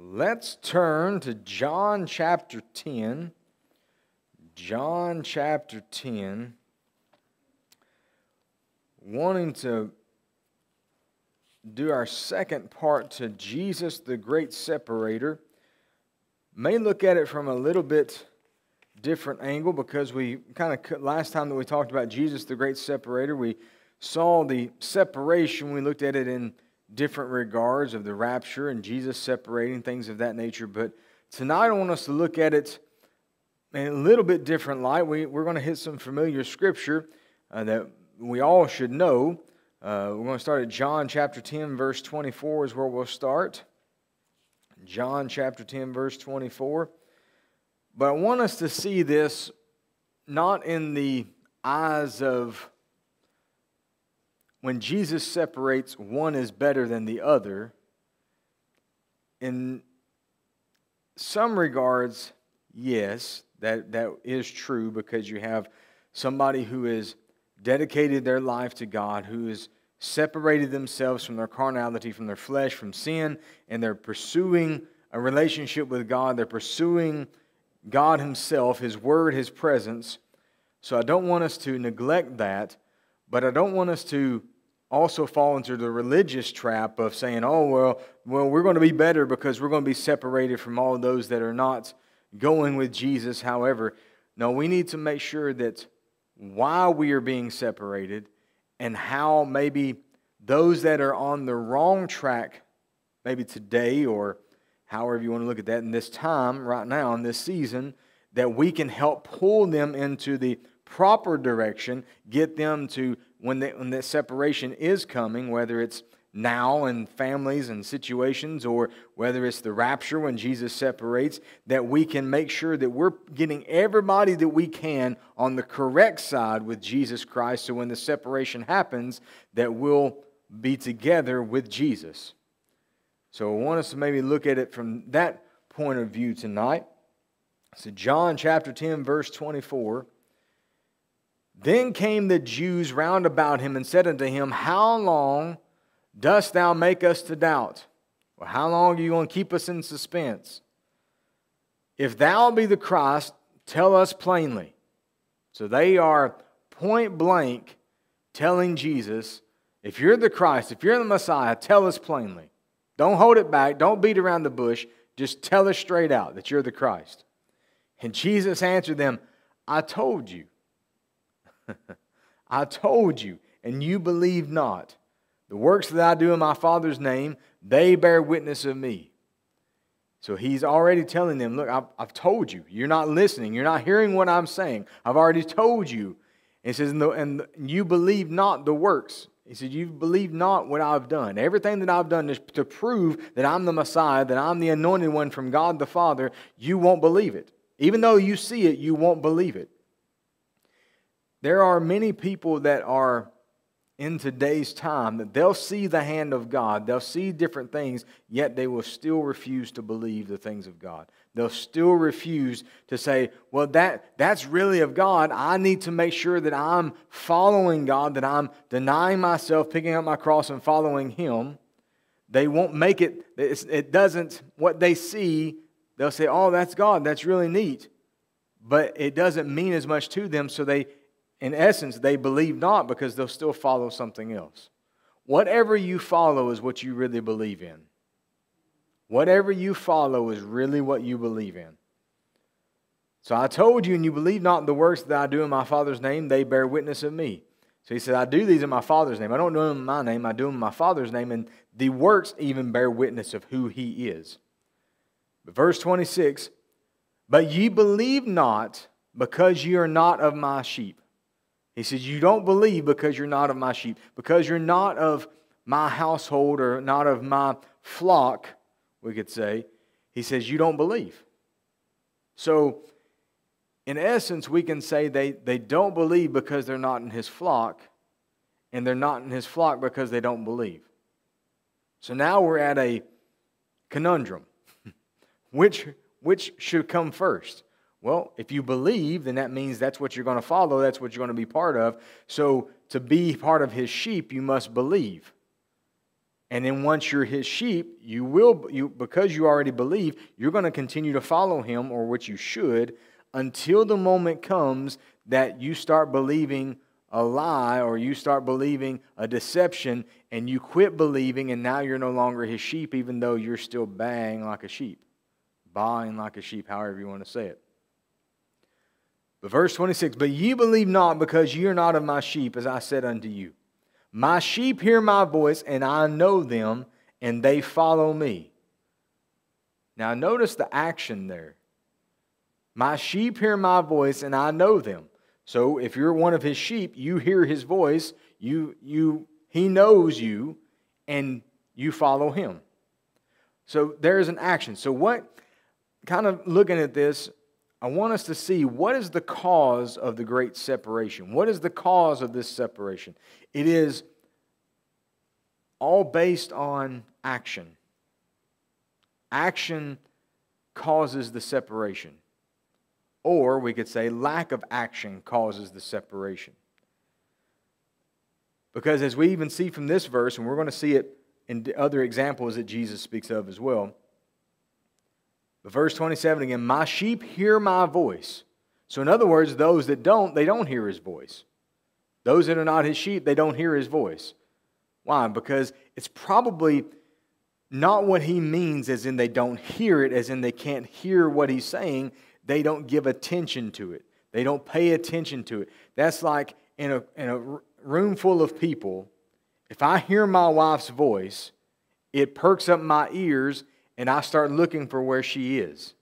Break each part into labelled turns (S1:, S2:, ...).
S1: Let's turn to John chapter 10. John chapter 10. Wanting to do our second part to Jesus, the great separator. May look at it from a little bit different angle because we kind of, last time that we talked about Jesus, the great separator, we saw the separation. We looked at it in different regards of the rapture and Jesus separating things of that nature. But tonight I want us to look at it in a little bit different light. We, we're going to hit some familiar scripture uh, that we all should know. Uh, we're going to start at John chapter 10, verse 24 is where we'll start. John chapter 10, verse 24. But I want us to see this not in the eyes of when Jesus separates, one is better than the other. In some regards, yes, that, that is true because you have somebody who has dedicated their life to God, who has separated themselves from their carnality, from their flesh, from sin, and they're pursuing a relationship with God. They're pursuing God Himself, His Word, His presence. So I don't want us to neglect that. But I don't want us to also fall into the religious trap of saying, oh, well, well, we're going to be better because we're going to be separated from all those that are not going with Jesus. However, no, we need to make sure that while we are being separated and how maybe those that are on the wrong track, maybe today or however you want to look at that in this time, right now, in this season, that we can help pull them into the proper direction, get them to, when, they, when that separation is coming, whether it's now in families and situations, or whether it's the rapture when Jesus separates, that we can make sure that we're getting everybody that we can on the correct side with Jesus Christ. So when the separation happens, that we'll be together with Jesus. So I want us to maybe look at it from that point of view tonight. So, John chapter 10, verse 24. Then came the Jews round about him and said unto him, How long dost thou make us to doubt? Well, how long are you going to keep us in suspense? If thou be the Christ, tell us plainly. So they are point blank telling Jesus, if you're the Christ, if you're the Messiah, tell us plainly. Don't hold it back. Don't beat around the bush. Just tell us straight out that you're the Christ. And Jesus answered them, I told you. I told you, and you believe not. The works that I do in my Father's name, they bear witness of me. So he's already telling them, Look, I've, I've, told you. You're not listening. You're not hearing what I'm saying. I've already told you. And he says, and, the, and you believe not the works. He said, You believe not what I've done. Everything that I've done is to prove that I'm the Messiah, that I'm the anointed one from God the Father. You won't believe it. Even though you see it, you won't believe it. There are many people that are in today's time that they'll see the hand of God, they'll see different things, yet they will still refuse to believe the things of God. They'll still refuse to say, well, that, that's really of God. I need to make sure that I'm following God, that I'm denying myself, picking up my cross, and following Him. They won't make it, it doesn't, what they see, they'll say, oh, that's God, that's really neat. But it doesn't mean as much to them, so they in essence, they believe not because they'll still follow something else. Whatever you follow is what you really believe in. Whatever you follow is really what you believe in. So I told you, and you believe not the works that I do in my Father's name, they bear witness of me. So he said, I do these in my Father's name. I don't do them in my name, I do them in my Father's name, and the works even bear witness of who he is. But verse 26 But ye believe not because ye are not of my sheep. He says, You don't believe because you're not of my sheep, because you're not of my household or not of my flock, we could say. He says, You don't believe. So, in essence, we can say they, they don't believe because they're not in his flock, and they're not in his flock because they don't believe. So now we're at a conundrum. which, which should come first? Well, if you believe, then that means that's what you're going to follow, that's what you're going to be part of. So, to be part of his sheep, you must believe. And then once you're his sheep, you will you because you already believe, you're going to continue to follow him or what you should until the moment comes that you start believing a lie or you start believing a deception and you quit believing and now you're no longer his sheep even though you're still baying like a sheep baaing like a sheep however you want to say it but verse 26 but ye believe not because ye are not of my sheep as i said unto you my sheep hear my voice and i know them and they follow me now notice the action there my sheep hear my voice and i know them so if you're one of his sheep, you hear his voice, you, you, he knows you, and you follow him. So there's an action. So, what, kind of looking at this, I want us to see what is the cause of the great separation? What is the cause of this separation? It is all based on action. Action causes the separation. Or we could say lack of action causes the separation. Because as we even see from this verse, and we're going to see it in other examples that Jesus speaks of as well. But verse 27 again, my sheep hear my voice. So, in other words, those that don't, they don't hear his voice. Those that are not his sheep, they don't hear his voice. Why? Because it's probably not what he means, as in they don't hear it, as in they can't hear what he's saying they don't give attention to it. They don't pay attention to it. That's like in a, in a room full of people, if I hear my wife's voice, it perks up my ears and I start looking for where she is.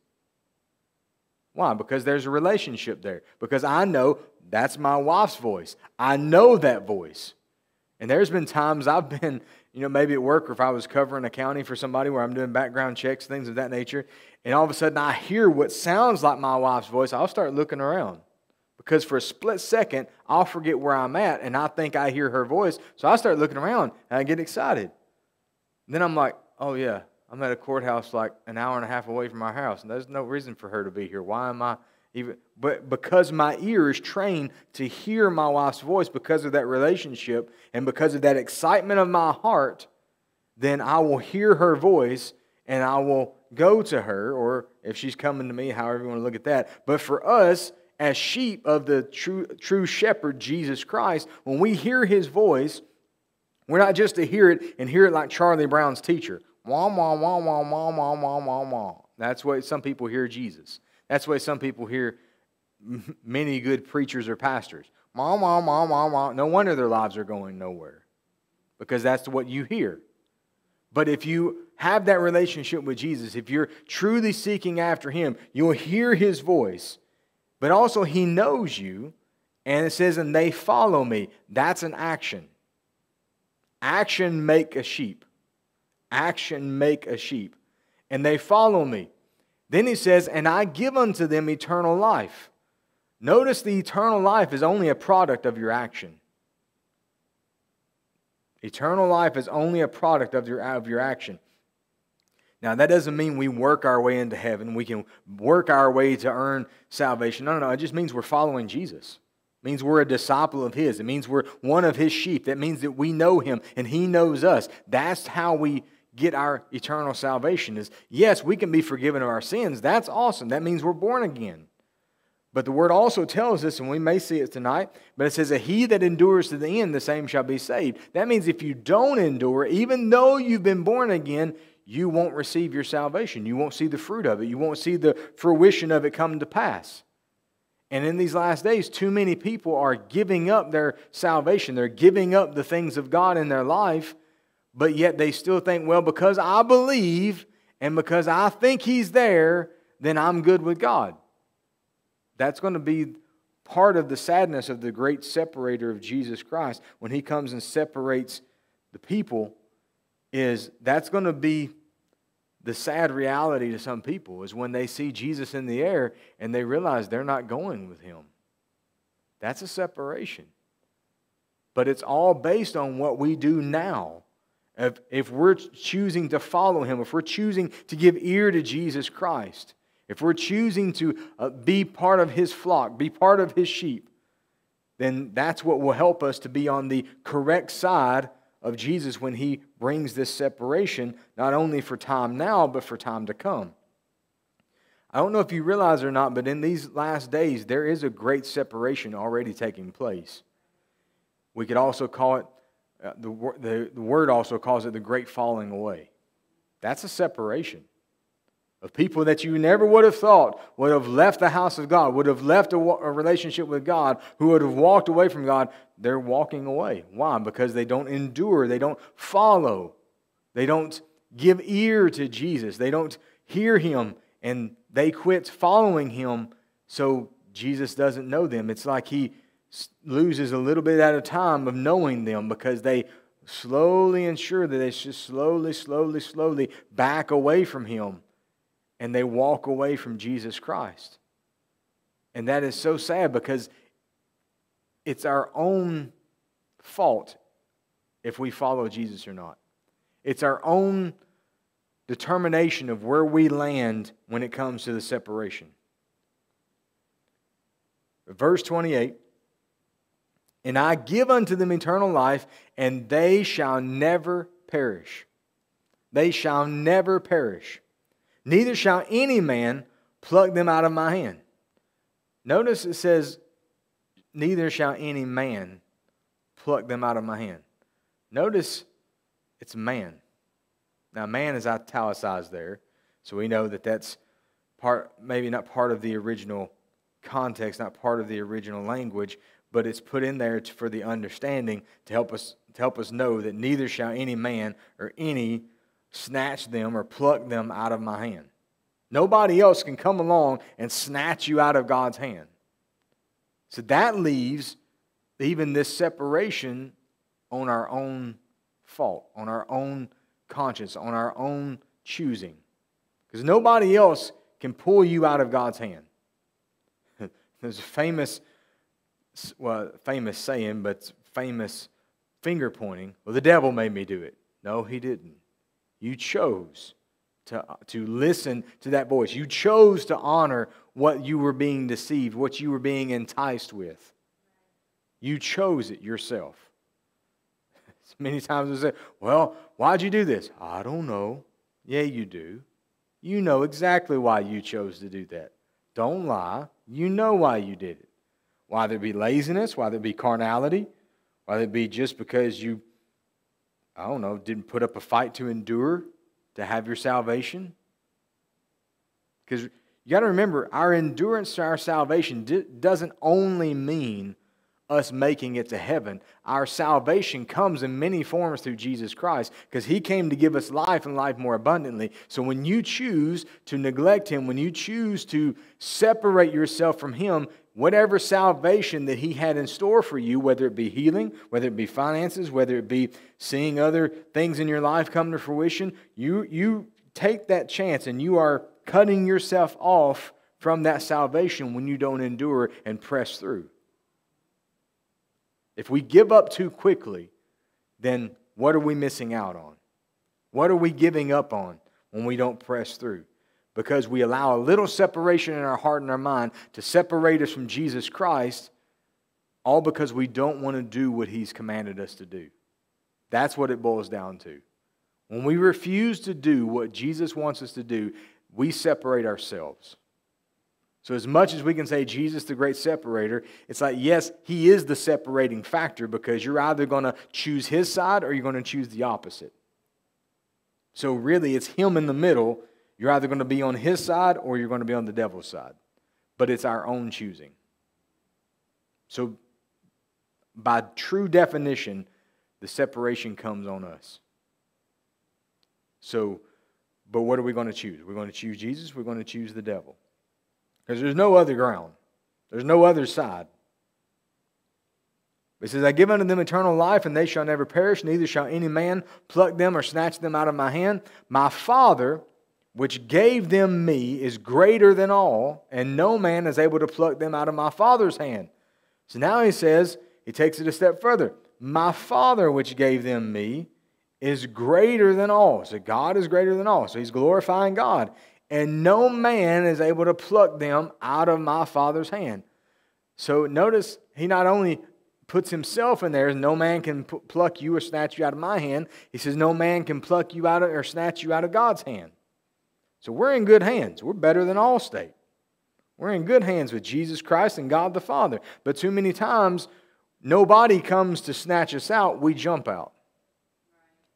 S1: Why? Because there's a relationship there. Because I know that's my wife's voice. I know that voice. And there's been times I've been, you know, maybe at work or if I was covering a county for somebody where I'm doing background checks, things of that nature, and all of a sudden I hear what sounds like my wife's voice, I'll start looking around. Because for a split second, I'll forget where I'm at and I think I hear her voice. So I start looking around and I get excited. And then I'm like, oh yeah, I'm at a courthouse like an hour and a half away from my house, and there's no reason for her to be here. Why am I even? But because my ear is trained to hear my wife's voice because of that relationship and because of that excitement of my heart, then I will hear her voice and I will go to her, or if she's coming to me, however you want to look at that. But for us, as sheep of the true, true shepherd, Jesus Christ, when we hear his voice, we're not just to hear it and hear it like Charlie Brown's teacher. Wah, wah, wah, wah, wah, wah, wah, wah, wah. That's what some people hear Jesus. That's why some people hear many good preachers or pastors. Wah, wah, wah, wah, wah. No wonder their lives are going nowhere because that's what you hear. But if you have that relationship with Jesus, if you're truly seeking after Him, you'll hear His voice, but also He knows you. And it says, and they follow me. That's an action. Action make a sheep. Action make a sheep. And they follow me. Then he says, and I give unto them eternal life. Notice the eternal life is only a product of your action. Eternal life is only a product of your, of your action. Now, that doesn't mean we work our way into heaven. We can work our way to earn salvation. No, no, no. It just means we're following Jesus. It means we're a disciple of His. It means we're one of His sheep. That means that we know Him and He knows us. That's how we get our eternal salvation is yes, we can be forgiven of our sins. That's awesome. That means we're born again. But the word also tells us, and we may see it tonight, but it says that he that endures to the end, the same shall be saved. That means if you don't endure, even though you've been born again, you won't receive your salvation. You won't see the fruit of it. You won't see the fruition of it come to pass. And in these last days, too many people are giving up their salvation. They're giving up the things of God in their life, but yet they still think, well, because I believe and because I think He's there, then I'm good with God. That's going to be part of the sadness of the great separator of Jesus Christ when he comes and separates the people is that's going to be the sad reality to some people is when they see Jesus in the air and they realize they're not going with him. That's a separation. But it's all based on what we do now. If, if we're choosing to follow him, if we're choosing to give ear to Jesus Christ, if we're choosing to uh, be part of his flock, be part of his sheep, then that's what will help us to be on the correct side of Jesus when he brings this separation, not only for time now, but for time to come. I don't know if you realize or not, but in these last days, there is a great separation already taking place. We could also call it, uh, the, the, the word also calls it the great falling away. That's a separation of people that you never would have thought would have left the house of God, would have left a, a, relationship with God, who would have walked away from God. They're walking away. Why? Because they don't endure, they don't follow, they don't give ear to Jesus, they don't hear Him, and they quit following Him, so Jesus doesn't know them. It's like He loses a little bit at a time of knowing them because they slowly ensure that they just slowly, slowly, slowly back away from Him and they walk away from Jesus Christ. And that is so sad because it's our own fault if we follow Jesus or not. It's our own determination of where we land when it comes to the separation. Verse 28 And I give unto them eternal life, and they shall never perish. They shall never perish neither shall any man pluck them out of my hand. Notice it says, neither shall any man pluck them out of my hand. Notice it's man. Now, man is italicized there, so we know that that's part, maybe not part of the original context, not part of the original language, but it's put in there for the understanding to help us to help us know that neither shall any man or any snatch them or pluck them out of my hand. Nobody else can come along and snatch you out of God's hand. So that leaves even this separation on our own fault, on our own conscience, on our own choosing. Because nobody else can pull you out of God's hand. There's a famous, well, famous saying, but famous finger pointing. Well, the devil made me do it. No, he didn't. You chose to, to listen to that voice. You chose to honor what you were being deceived, what you were being enticed with. You chose it yourself. Many times we say, Well, why'd you do this? I don't know. Yeah, you do. You know exactly why you chose to do that. Don't lie. You know why you did it. Whether it be laziness, whether it be carnality, whether it be just because you I don't know, didn't put up a fight to endure to have your salvation? Because you got to remember, our endurance to our salvation doesn't only mean us making it to heaven. Our salvation comes in many forms through Jesus Christ because He came to give us life and life more abundantly. So when you choose to neglect Him, when you choose to separate yourself from Him, whatever salvation that He had in store for you, whether it be healing, whether it be finances, whether it be seeing other things in your life come to fruition, you, you take that chance and you are cutting yourself off from that salvation when you don't endure and press through. If we give up too quickly, then what are we missing out on? What are we giving up on when we don't press through? because we allow a little separation in our heart and our mind to separate us from Jesus Christ, all because we don't want to do what He's commanded us to do. That's what it boils down to. When we refuse to do what Jesus wants us to do, we separate ourselves. So, as much as we can say Jesus, the great separator, it's like, yes, he is the separating factor because you're either going to choose his side or you're going to choose the opposite. So, really, it's him in the middle you're either going to be on his side or you're going to be on the devil's side. But it's our own choosing. So, by true definition, the separation comes on us. So, but what are we going to choose? We're going to choose Jesus, we're going to choose the devil. Because there's no other ground, there's no other side. It says, I give unto them eternal life, and they shall never perish, neither shall any man pluck them or snatch them out of my hand. My Father which gave them me is greater than all, and no man is able to pluck them out of my Father's hand. So now he says, he takes it a step further. My Father, which gave them me, is greater than all. So God is greater than all. So he's glorifying God. And no man is able to pluck them out of my Father's hand. So notice he not only puts himself in there. No man can pluck you or snatch you out of my hand. He says, No man can pluck you out of, or snatch you out of God's hand. So we're in good hands. We're better than Allstate. We're in good hands with Jesus Christ and God the Father. But too many times, nobody comes to snatch us out. We jump out.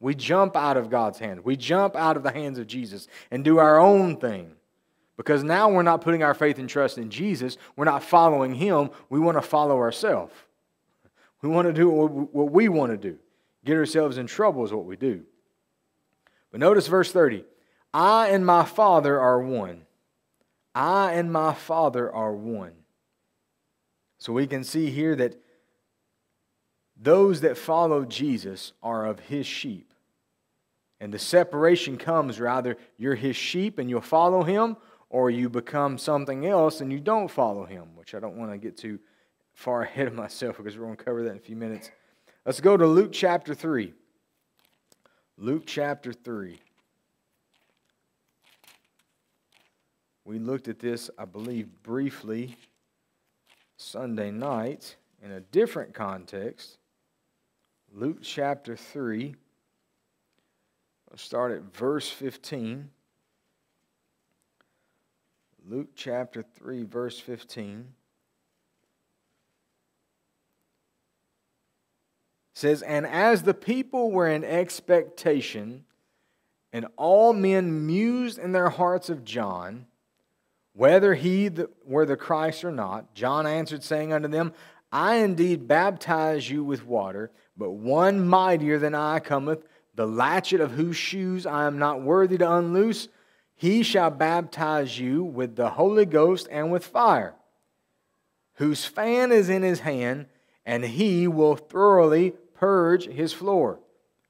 S1: We jump out of God's hand. We jump out of the hands of Jesus and do our own thing. Because now we're not putting our faith and trust in Jesus. We're not following Him. We want to follow ourselves. We want to do what we want to do. Get ourselves in trouble is what we do. But notice verse 30 I and my Father are one. I and my Father are one. So we can see here that those that follow Jesus are of his sheep. And the separation comes rather you're his sheep and you'll follow him, or you become something else and you don't follow him, which I don't want to get too far ahead of myself because we're going to cover that in a few minutes. Let's go to Luke chapter 3. Luke chapter 3. We looked at this, I believe, briefly Sunday night in a different context. Luke chapter 3. I'll start at verse 15. Luke chapter 3, verse 15. says, And as the people were in expectation, and all men mused in their hearts of John, whether he were the Christ or not, John answered, saying unto them, I indeed baptize you with water, but one mightier than I cometh, the latchet of whose shoes I am not worthy to unloose. He shall baptize you with the Holy Ghost and with fire, whose fan is in his hand, and he will thoroughly purge his floor.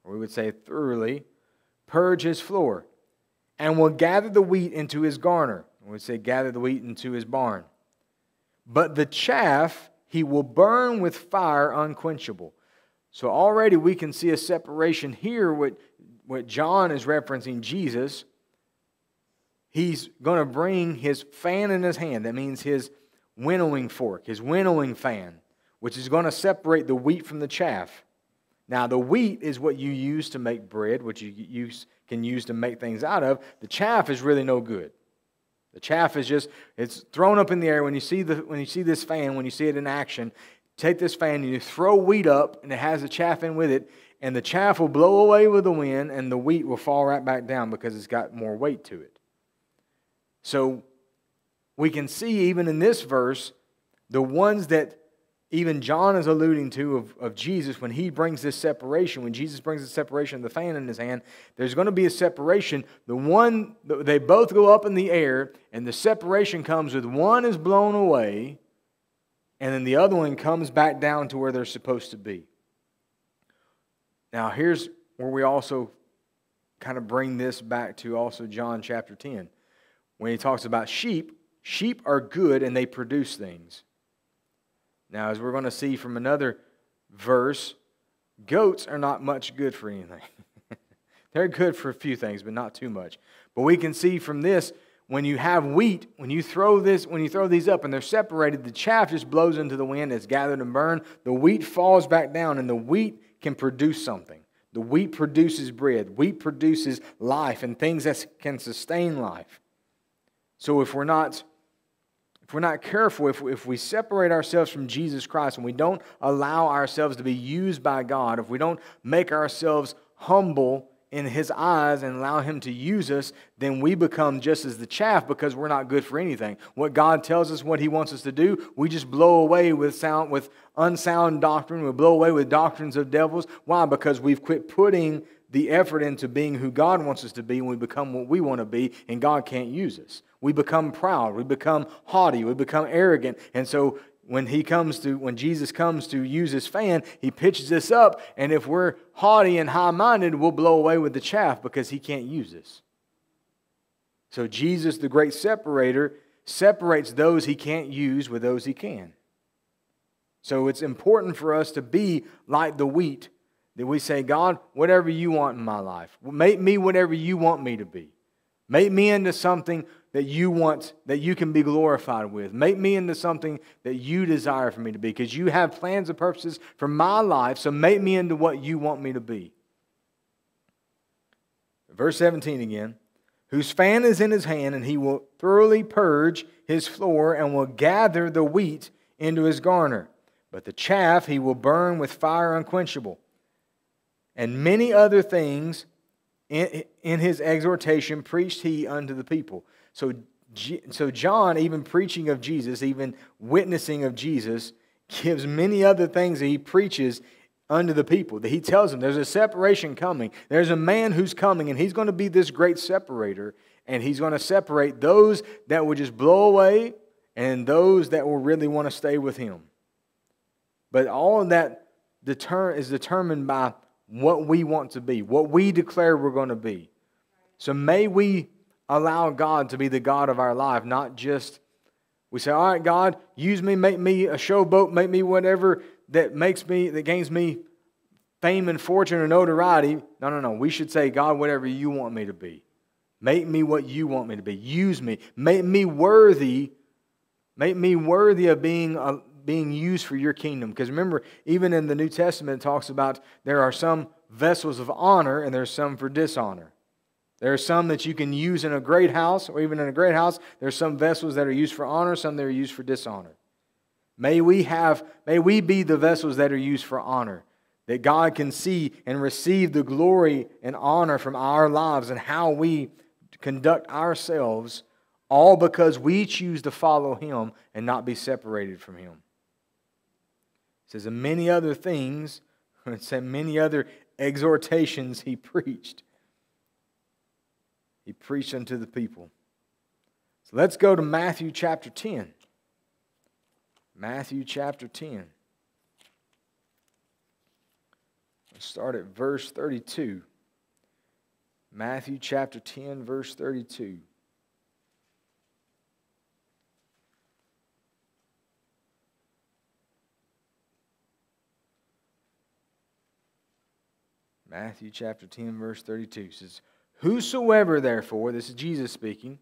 S1: Or we would say thoroughly purge his floor, and will gather the wheat into his garner. We would say gather the wheat into his barn. But the chaff he will burn with fire unquenchable. So already we can see a separation here. What, what John is referencing Jesus, he's going to bring his fan in his hand. That means his winnowing fork, his winnowing fan, which is going to separate the wheat from the chaff. Now, the wheat is what you use to make bread, which you use, can use to make things out of. The chaff is really no good. The chaff is just, it's thrown up in the air. When you see, the, when you see this fan, when you see it in action, take this fan and you throw wheat up, and it has the chaff in with it, and the chaff will blow away with the wind, and the wheat will fall right back down because it's got more weight to it. So we can see, even in this verse, the ones that even John is alluding to of, of Jesus when he brings this separation, when Jesus brings the separation of the fan in his hand, there's going to be a separation. The one, they both go up in the air, and the separation comes with one is blown away, and then the other one comes back down to where they're supposed to be. Now, here's where we also kind of bring this back to also John chapter 10. When he talks about sheep, sheep are good and they produce things. Now, as we're going to see from another verse, goats are not much good for anything. They're good for a few things, but not too much. But we can see from this when you have wheat, when you throw this, when you throw these up and they're separated, the chaff just blows into the wind, it's gathered and burned. The wheat falls back down, and the wheat can produce something. The wheat produces bread. Wheat produces life and things that can sustain life. So if we're not if we're not careful, if, if we separate ourselves from Jesus Christ and we don't allow ourselves to be used by God, if we don't make ourselves humble in His eyes and allow Him to use us, then we become just as the chaff because we're not good for anything. What God tells us, what He wants us to do, we just blow away with sound with unsound doctrine. We blow away with doctrines of devils. Why? Because we've quit putting the effort into being who God wants us to be and we become what we want to be, and God can't use us. We become proud, we become haughty, we become arrogant. And so when he comes to when Jesus comes to use his fan, he pitches this up, and if we're haughty and high-minded, we'll blow away with the chaff because he can't use us. So Jesus, the great separator, separates those he can't use with those he can. So it's important for us to be like the wheat that we say, God, whatever you want in my life, make me whatever you want me to be. Make me into something that you want, that you can be glorified with. Make me into something that you desire for me to be, because you have plans and purposes for my life, so make me into what you want me to be. Verse 17 again. Whose fan is in his hand, and he will thoroughly purge his floor and will gather the wheat into his garner. But the chaff he will burn with fire unquenchable. And many other things in, in his exhortation preached he unto the people. So, so John, even preaching of Jesus, even witnessing of Jesus, gives many other things that he preaches unto the people. That he tells them there's a separation coming. There's a man who's coming, and he's going to be this great separator, and he's going to separate those that will just blow away and those that will really want to stay with him. But all of that deter- is determined by what we want to be, what we declare we're going to be. So may we allow God to be the God of our life, not just we say, All right, God, use me, make me a showboat, make me whatever that makes me, that gains me fame and fortune or notoriety. No, no, no. We should say, God, whatever you want me to be. Make me what you want me to be. Use me. Make me worthy. Make me worthy of being, uh, being used for your kingdom. Because remember, even in the New Testament, it talks about there are some vessels of honor and there's some for dishonor. There are some that you can use in a great house, or even in a great house. There are some vessels that are used for honor, some that are used for dishonor. May we have, may we be the vessels that are used for honor, that God can see and receive the glory and honor from our lives and how we conduct ourselves, all because we choose to follow Him and not be separated from Him. It says, and many other things, and many other exhortations He preached. He preached unto the people. So let's go to Matthew chapter 10. Matthew chapter 10. Let's start at verse 32. Matthew chapter 10, verse 32. Matthew chapter 10, verse 32 says, Whosoever, therefore, this is Jesus speaking,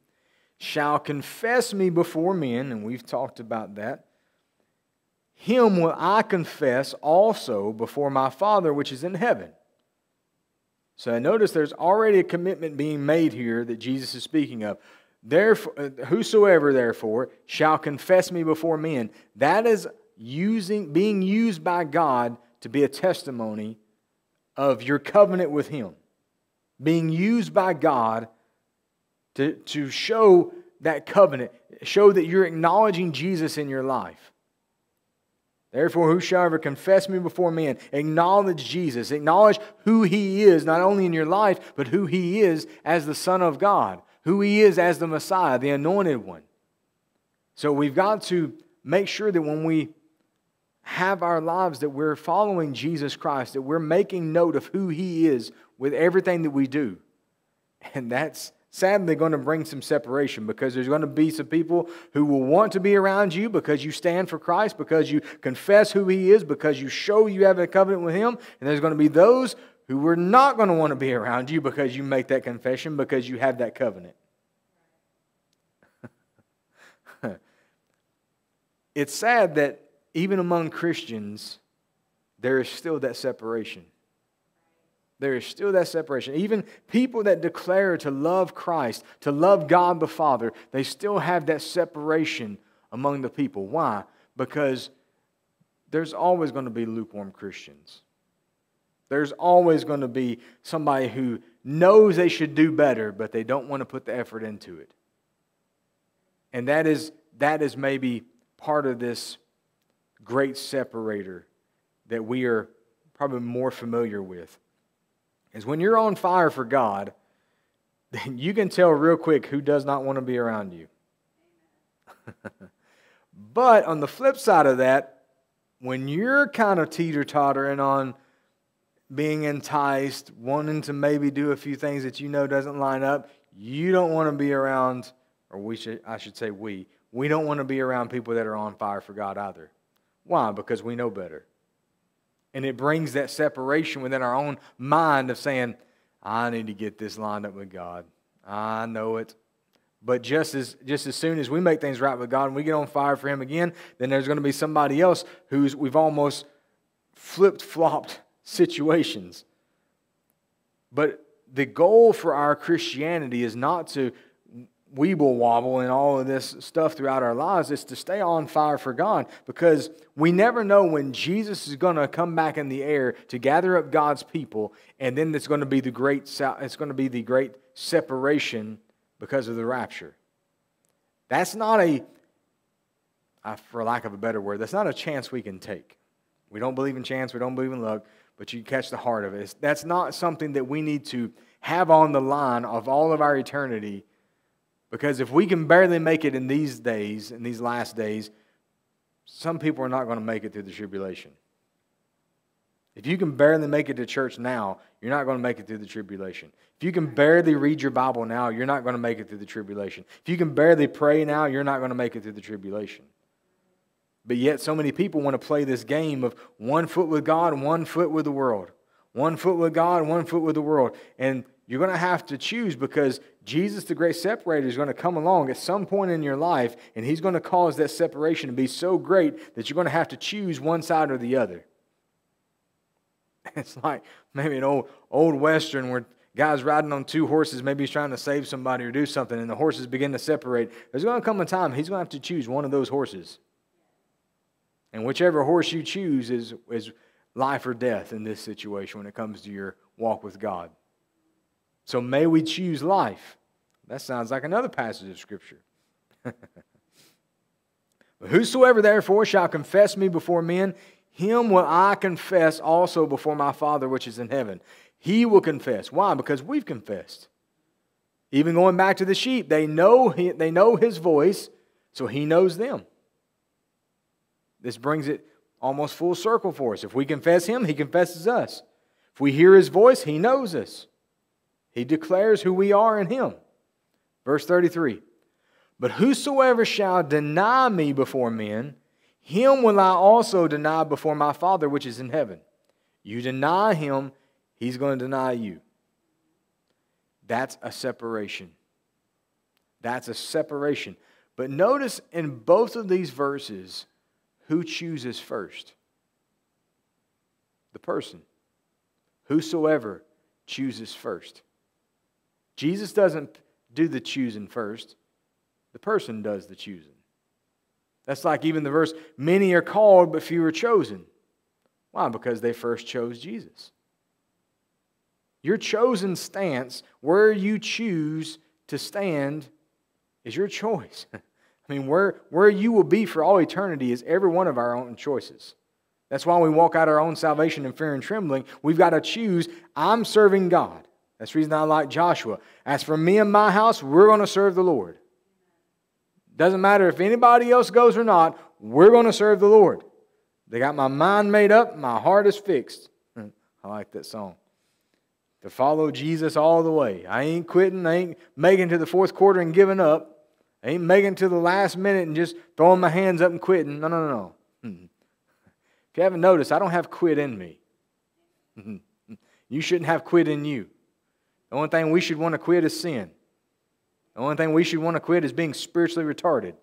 S1: shall confess me before men, and we've talked about that, him will I confess also before my Father which is in heaven. So notice there's already a commitment being made here that Jesus is speaking of. Therefore, whosoever therefore shall confess me before men, that is using being used by God to be a testimony of your covenant with Him. Being used by God to, to show that covenant, show that you're acknowledging Jesus in your life. Therefore, whosoever confess me before men, acknowledge Jesus, acknowledge who he is, not only in your life, but who he is as the Son of God, who he is as the Messiah, the anointed one. So we've got to make sure that when we have our lives, that we're following Jesus Christ, that we're making note of who he is with everything that we do. And that's sadly going to bring some separation because there's going to be some people who will want to be around you because you stand for Christ, because you confess who He is, because you show you have a covenant with Him. And there's going to be those who are not going to want to be around you because you make that confession, because you have that covenant. it's sad that even among Christians, there is still that separation. There is still that separation. Even people that declare to love Christ, to love God the Father, they still have that separation among the people. Why? Because there's always going to be lukewarm Christians. There's always going to be somebody who knows they should do better, but they don't want to put the effort into it. And that is, that is maybe part of this great separator that we are probably more familiar with is when you're on fire for God, then you can tell real quick who does not want to be around you. but on the flip side of that, when you're kind of teeter tottering on being enticed, wanting to maybe do a few things that you know doesn't line up, you don't want to be around, or we should, I should say we, we don't want to be around people that are on fire for God either. Why? Because we know better. And it brings that separation within our own mind of saying, I need to get this lined up with God. I know it. But just as, just as soon as we make things right with God and we get on fire for Him again, then there's going to be somebody else who's we've almost flipped flopped situations. But the goal for our Christianity is not to weeble wobble and all of this stuff throughout our lives is to stay on fire for God because we never know when Jesus is going to come back in the air to gather up God's people and then it's going to be the great it's going to be the great separation because of the rapture. That's not a for lack of a better word, that's not a chance we can take. We don't believe in chance, we don't believe in luck, but you catch the heart of it. That's not something that we need to have on the line of all of our eternity because if we can barely make it in these days, in these last days, some people are not going to make it through the tribulation. If you can barely make it to church now, you're not going to make it through the tribulation. If you can barely read your Bible now, you're not going to make it through the tribulation. If you can barely pray now, you're not going to make it through the tribulation. But yet, so many people want to play this game of one foot with God one foot with the world. One foot with God one foot with the world. And you're going to have to choose because Jesus, the great separator, is going to come along at some point in your life, and he's going to cause that separation to be so great that you're going to have to choose one side or the other. It's like maybe an old, old Western where guy's riding on two horses, maybe he's trying to save somebody or do something, and the horses begin to separate. There's going to come a time he's going to have to choose one of those horses. And whichever horse you choose is, is life or death in this situation when it comes to your walk with God. So may we choose life. That sounds like another passage of Scripture. Whosoever therefore shall confess me before men, him will I confess also before my Father which is in heaven. He will confess. Why? Because we've confessed. Even going back to the sheep, they know, they know his voice, so he knows them. This brings it almost full circle for us. If we confess him, he confesses us. If we hear his voice, he knows us. He declares who we are in him. Verse 33 But whosoever shall deny me before men, him will I also deny before my Father which is in heaven. You deny him, he's going to deny you. That's a separation. That's a separation. But notice in both of these verses, who chooses first? The person. Whosoever chooses first. Jesus doesn't do the choosing first, the person does the choosing. That's like even the verse many are called, but few are chosen. Why? Because they first chose Jesus. Your chosen stance, where you choose to stand, is your choice. I mean, where, where you will be for all eternity is every one of our own choices. That's why we walk out our own salvation in fear and trembling. We've got to choose I'm serving God. That's the reason I like Joshua. As for me and my house, we're going to serve the Lord. Doesn't matter if anybody else goes or not, we're going to serve the Lord. They got my mind made up, my heart is fixed. I like that song. To follow Jesus all the way. I ain't quitting, I ain't making to the fourth quarter and giving up. I ain't making to the last minute and just throwing my hands up and quitting. No, no, no, no. If you haven't noticed, I don't have quit in me. You shouldn't have quit in you. The only thing we should want to quit is sin. The only thing we should want to quit is being spiritually retarded.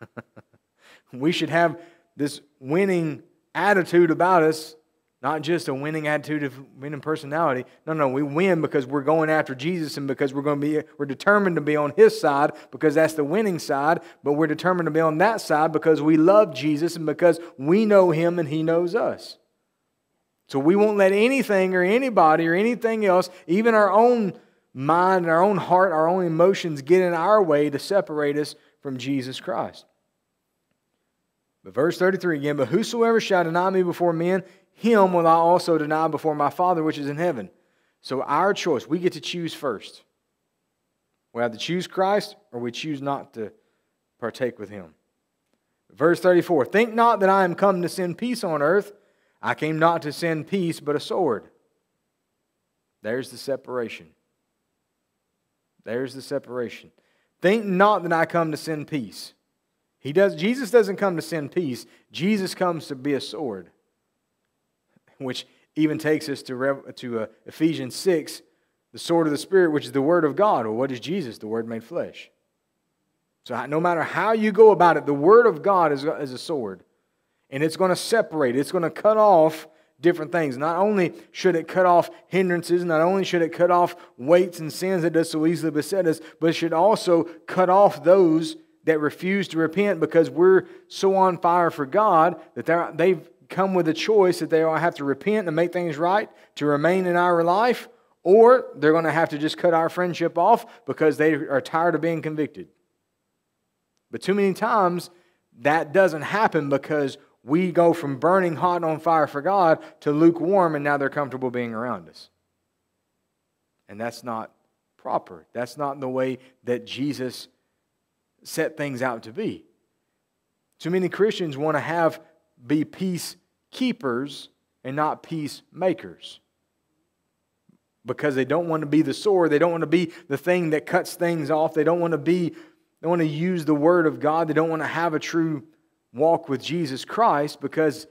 S1: we should have this winning attitude about us, not just a winning attitude of winning personality. No, no, we win because we're going after Jesus and because we're going to be we're determined to be on his side because that's the winning side, but we're determined to be on that side because we love Jesus and because we know him and he knows us. So we won't let anything or anybody or anything else, even our own mind, our own heart, our own emotions, get in our way to separate us from Jesus Christ. But verse 33 again, but whosoever shall deny me before men, him will I also deny before my Father which is in heaven. So our choice, we get to choose first. We have to choose Christ or we choose not to partake with him. Verse 34 Think not that I am come to send peace on earth. I came not to send peace, but a sword. There's the separation. There's the separation. Think not that I come to send peace. He does, Jesus doesn't come to send peace. Jesus comes to be a sword, which even takes us to, to uh, Ephesians 6, the sword of the Spirit, which is the Word of God. Well, what is Jesus? The Word made flesh. So, no matter how you go about it, the Word of God is, is a sword. And it's going to separate, it's going to cut off different things. Not only should it cut off hindrances, not only should it cut off weights and sins that does so easily beset us, but it should also cut off those that refuse to repent because we're so on fire for God that they've come with a choice that they have to repent and make things right to remain in our life, or they're going to have to just cut our friendship off because they are tired of being convicted. But too many times, that doesn't happen because we go from burning hot on fire for God to lukewarm, and now they're comfortable being around us. And that's not proper. That's not the way that Jesus set things out to be. Too many Christians want to have be peace keepers and not peacemakers because they don't want to be the sword. They don't want to be the thing that cuts things off. They don't want to be, they want to use the word of God. They don't want to have a true walk with Jesus Christ because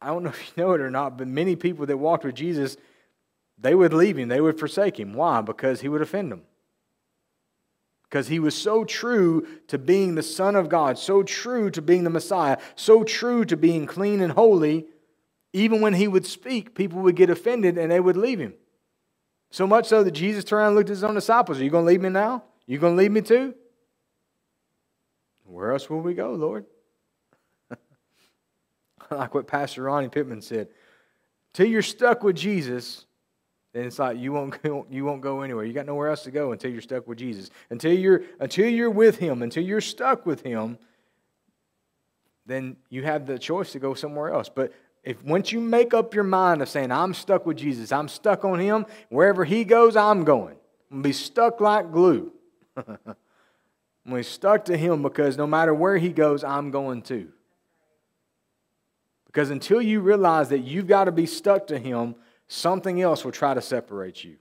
S1: I don't know if you know it or not, but many people that walked with Jesus, they would leave him, they would forsake him. Why? Because he would offend them. Because he was so true to being the Son of God, so true to being the Messiah, so true to being clean and holy, even when he would speak, people would get offended and they would leave him. So much so that Jesus turned around and looked at his own disciples. Are you going to leave me now? You going to leave me too? Where else will we go, Lord? like what Pastor Ronnie Pittman said. Till you're stuck with Jesus, then it's like you won't go, you won't go anywhere. You got nowhere else to go until you're stuck with Jesus. Until you're until you're with Him, until you're stuck with Him, then you have the choice to go somewhere else. But if once you make up your mind of saying, I'm stuck with Jesus, I'm stuck on Him, wherever He goes, I'm going. I'm gonna be stuck like glue. We stuck to him because no matter where he goes, I'm going to. Because until you realize that you've got to be stuck to him, something else will try to separate you.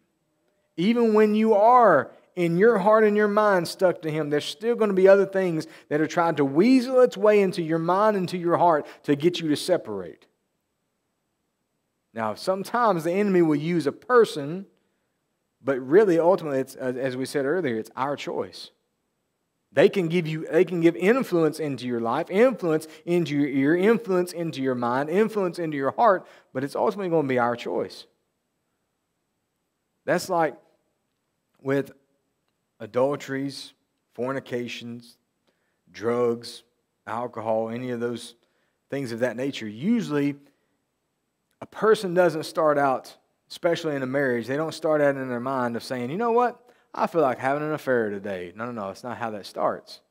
S1: Even when you are in your heart and your mind stuck to him, there's still going to be other things that are trying to weasel its way into your mind, into your heart to get you to separate. Now, sometimes the enemy will use a person, but really, ultimately, it's, as we said earlier, it's our choice. They can give you they can give influence into your life, influence into your ear, influence into your mind, influence into your heart, but it's ultimately going to be our choice. That's like with adulteries, fornications, drugs, alcohol, any of those things of that nature. Usually a person doesn't start out, especially in a marriage, they don't start out in their mind of saying, you know what? I feel like having an affair today. No, no, no, it's not how that starts.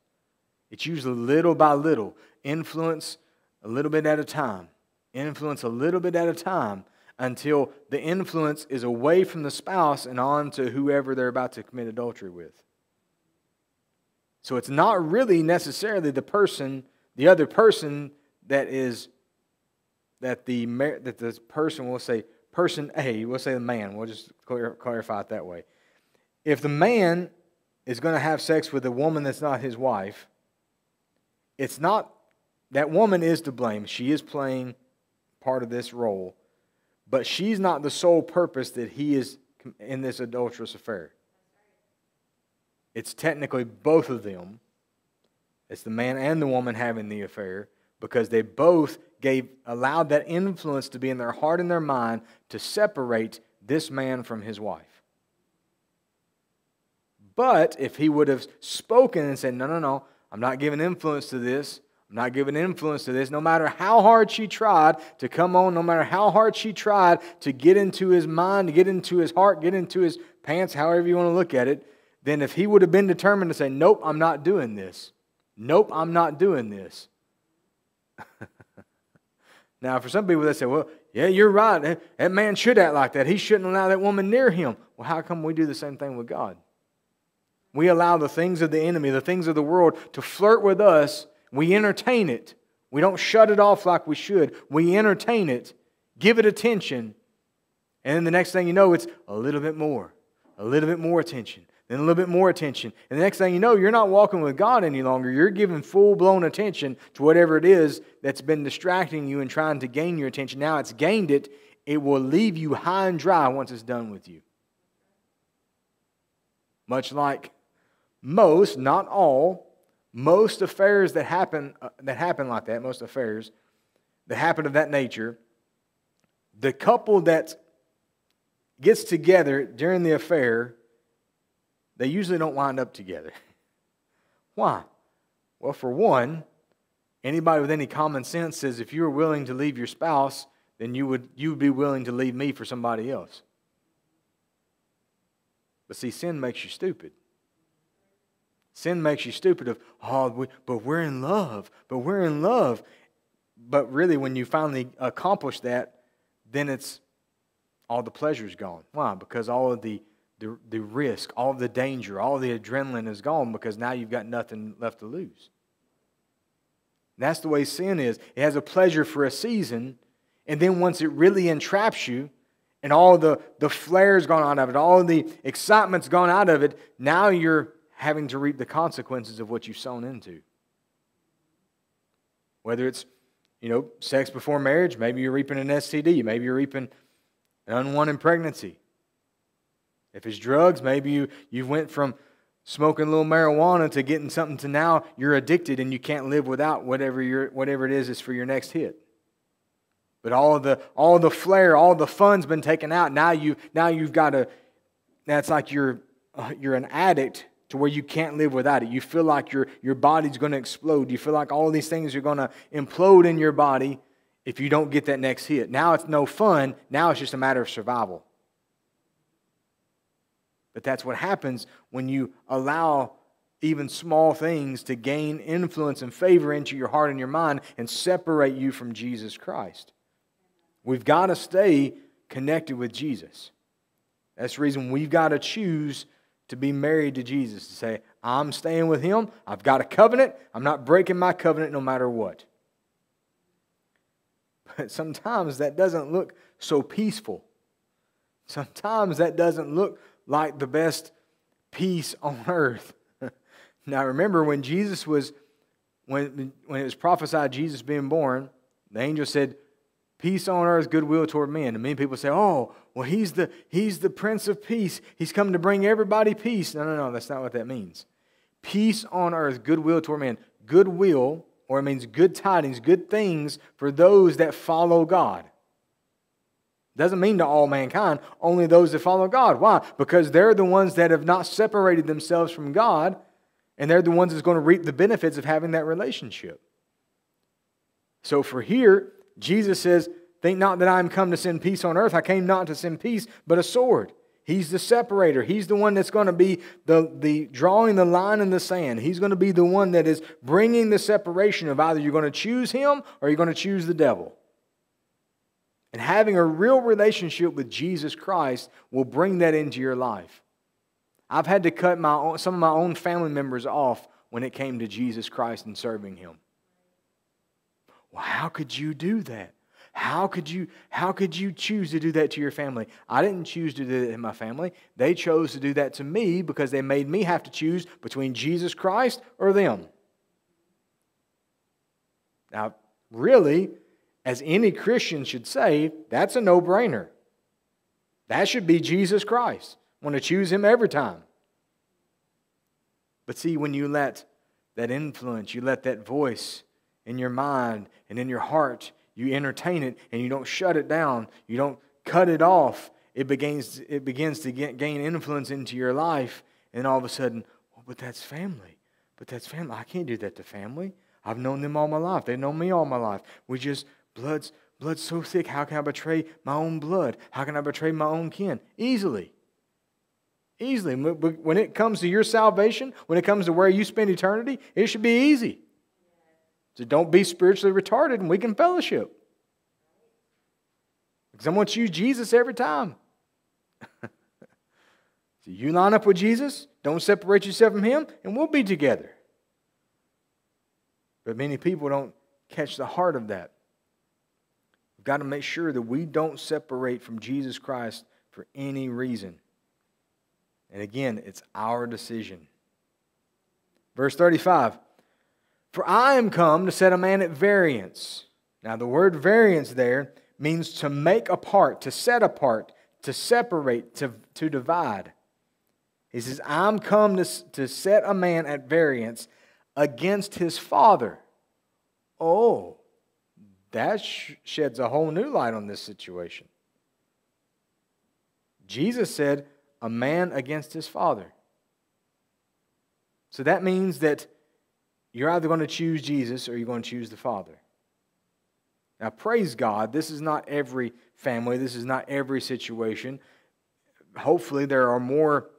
S1: It's usually little by little, influence a little bit at a time, influence a little bit at a time until the influence is away from the spouse and on to whoever they're about to commit adultery with. So it's not really necessarily the person, the other person that is that the that the person will say person A, we'll say the man. We'll just clarify it that way if the man is going to have sex with a woman that's not his wife, it's not that woman is to blame. She is playing part of this role, but she's not the sole purpose that he is in this adulterous affair. It's technically both of them. It's the man and the woman having the affair because they both gave allowed that influence to be in their heart and their mind to separate this man from his wife. But if he would have spoken and said, No, no, no, I'm not giving influence to this. I'm not giving influence to this. No matter how hard she tried to come on, no matter how hard she tried to get into his mind, to get into his heart, get into his pants, however you want to look at it, then if he would have been determined to say, Nope, I'm not doing this. Nope, I'm not doing this. now, for some people, they say, Well, yeah, you're right. That man should act like that. He shouldn't allow that woman near him. Well, how come we do the same thing with God? We allow the things of the enemy, the things of the world, to flirt with us. We entertain it. We don't shut it off like we should. We entertain it, give it attention, and then the next thing you know, it's a little bit more, a little bit more attention, then a little bit more attention. And the next thing you know, you're not walking with God any longer. You're giving full blown attention to whatever it is that's been distracting you and trying to gain your attention. Now it's gained it, it will leave you high and dry once it's done with you. much like most, not all, most affairs that happen, uh, that happen like that, most affairs that happen of that nature, the couple that gets together during the affair, they usually don't wind up together. Why? Well, for one, anybody with any common sense says if you were willing to leave your spouse, then you would, you would be willing to leave me for somebody else. But see, sin makes you stupid. Sin makes you stupid of, oh, we, but we're in love, but we're in love. But really, when you finally accomplish that, then it's all the pleasure's gone. Why? Because all of the, the, the risk, all the danger, all the adrenaline is gone because now you've got nothing left to lose. That's the way sin is. It has a pleasure for a season, and then once it really entraps you, and all the, the flare's gone out of it, all the excitement's gone out of it, now you're having to reap the consequences of what you've sown into. Whether it's, you know, sex before marriage, maybe you're reaping an STD, maybe you're reaping an unwanted pregnancy. If it's drugs, maybe you, you went from smoking a little marijuana to getting something to now you're addicted and you can't live without whatever, you whatever it is is for your next hit. But all of the all of the flair, all the fun's been taken out. Now you now you've got to. That's like you're uh, you're an addict to where you can't live without it. You feel like your your body's going to explode. You feel like all these things are going to implode in your body if you don't get that next hit. Now it's no fun. Now it's just a matter of survival. But that's what happens when you allow even small things to gain influence and favor into your heart and your mind and separate you from Jesus Christ. We've got to stay connected with Jesus. That's the reason we've got to choose to be married to Jesus, to say, I'm staying with him. I've got a covenant. I'm not breaking my covenant no matter what. But sometimes that doesn't look so peaceful. Sometimes that doesn't look like the best peace on earth. now remember when Jesus was when when it was prophesied Jesus being born, the angel said, Peace on earth, goodwill toward men. And many people say, oh, well, he's the, he's the Prince of Peace. He's come to bring everybody peace. No, no, no, that's not what that means. Peace on earth, goodwill toward men. Goodwill, or it means good tidings, good things for those that follow God. Doesn't mean to all mankind, only those that follow God. Why? Because they're the ones that have not separated themselves from God, and they're the ones that's going to reap the benefits of having that relationship. So for here, Jesus says, Think not that I am come to send peace on earth. I came not to send peace, but a sword. He's the separator. He's the one that's going to be the, the drawing the line in the sand. He's going to be the one that is bringing the separation of either you're going to choose him or you're going to choose the devil. And having a real relationship with Jesus Christ will bring that into your life. I've had to cut my own, some of my own family members off when it came to Jesus Christ and serving him. Well, how could you do that? How could you how could you choose to do that to your family? I didn't choose to do that in my family. They chose to do that to me because they made me have to choose between Jesus Christ or them. Now, really, as any Christian should say, that's a no-brainer. That should be Jesus Christ. I want to choose him every time. But see, when you let that influence, you let that voice in your mind and in your heart, you entertain it and you don't shut it down, you don't cut it off, it begins, it begins to get, gain influence into your life. And all of a sudden, oh, but that's family. But that's family. I can't do that to family. I've known them all my life. They've known me all my life. We just, blood's, blood's so thick. How can I betray my own blood? How can I betray my own kin? Easily. Easily. When it comes to your salvation, when it comes to where you spend eternity, it should be easy. So don't be spiritually retarded and we can fellowship. Because I want you Jesus every time. so you line up with Jesus, don't separate yourself from him, and we'll be together. But many people don't catch the heart of that. We've got to make sure that we don't separate from Jesus Christ for any reason. And again, it's our decision. Verse 35 for I am come to set a man at variance. Now, the word variance there means to make apart, to set apart, to separate, to, to divide. He says, I'm come to, to set a man at variance against his father. Oh, that sheds a whole new light on this situation. Jesus said, a man against his father. So that means that you're either going to choose Jesus or you're going to choose the Father. Now, praise God, this is not every family, this is not every situation. Hopefully, there are more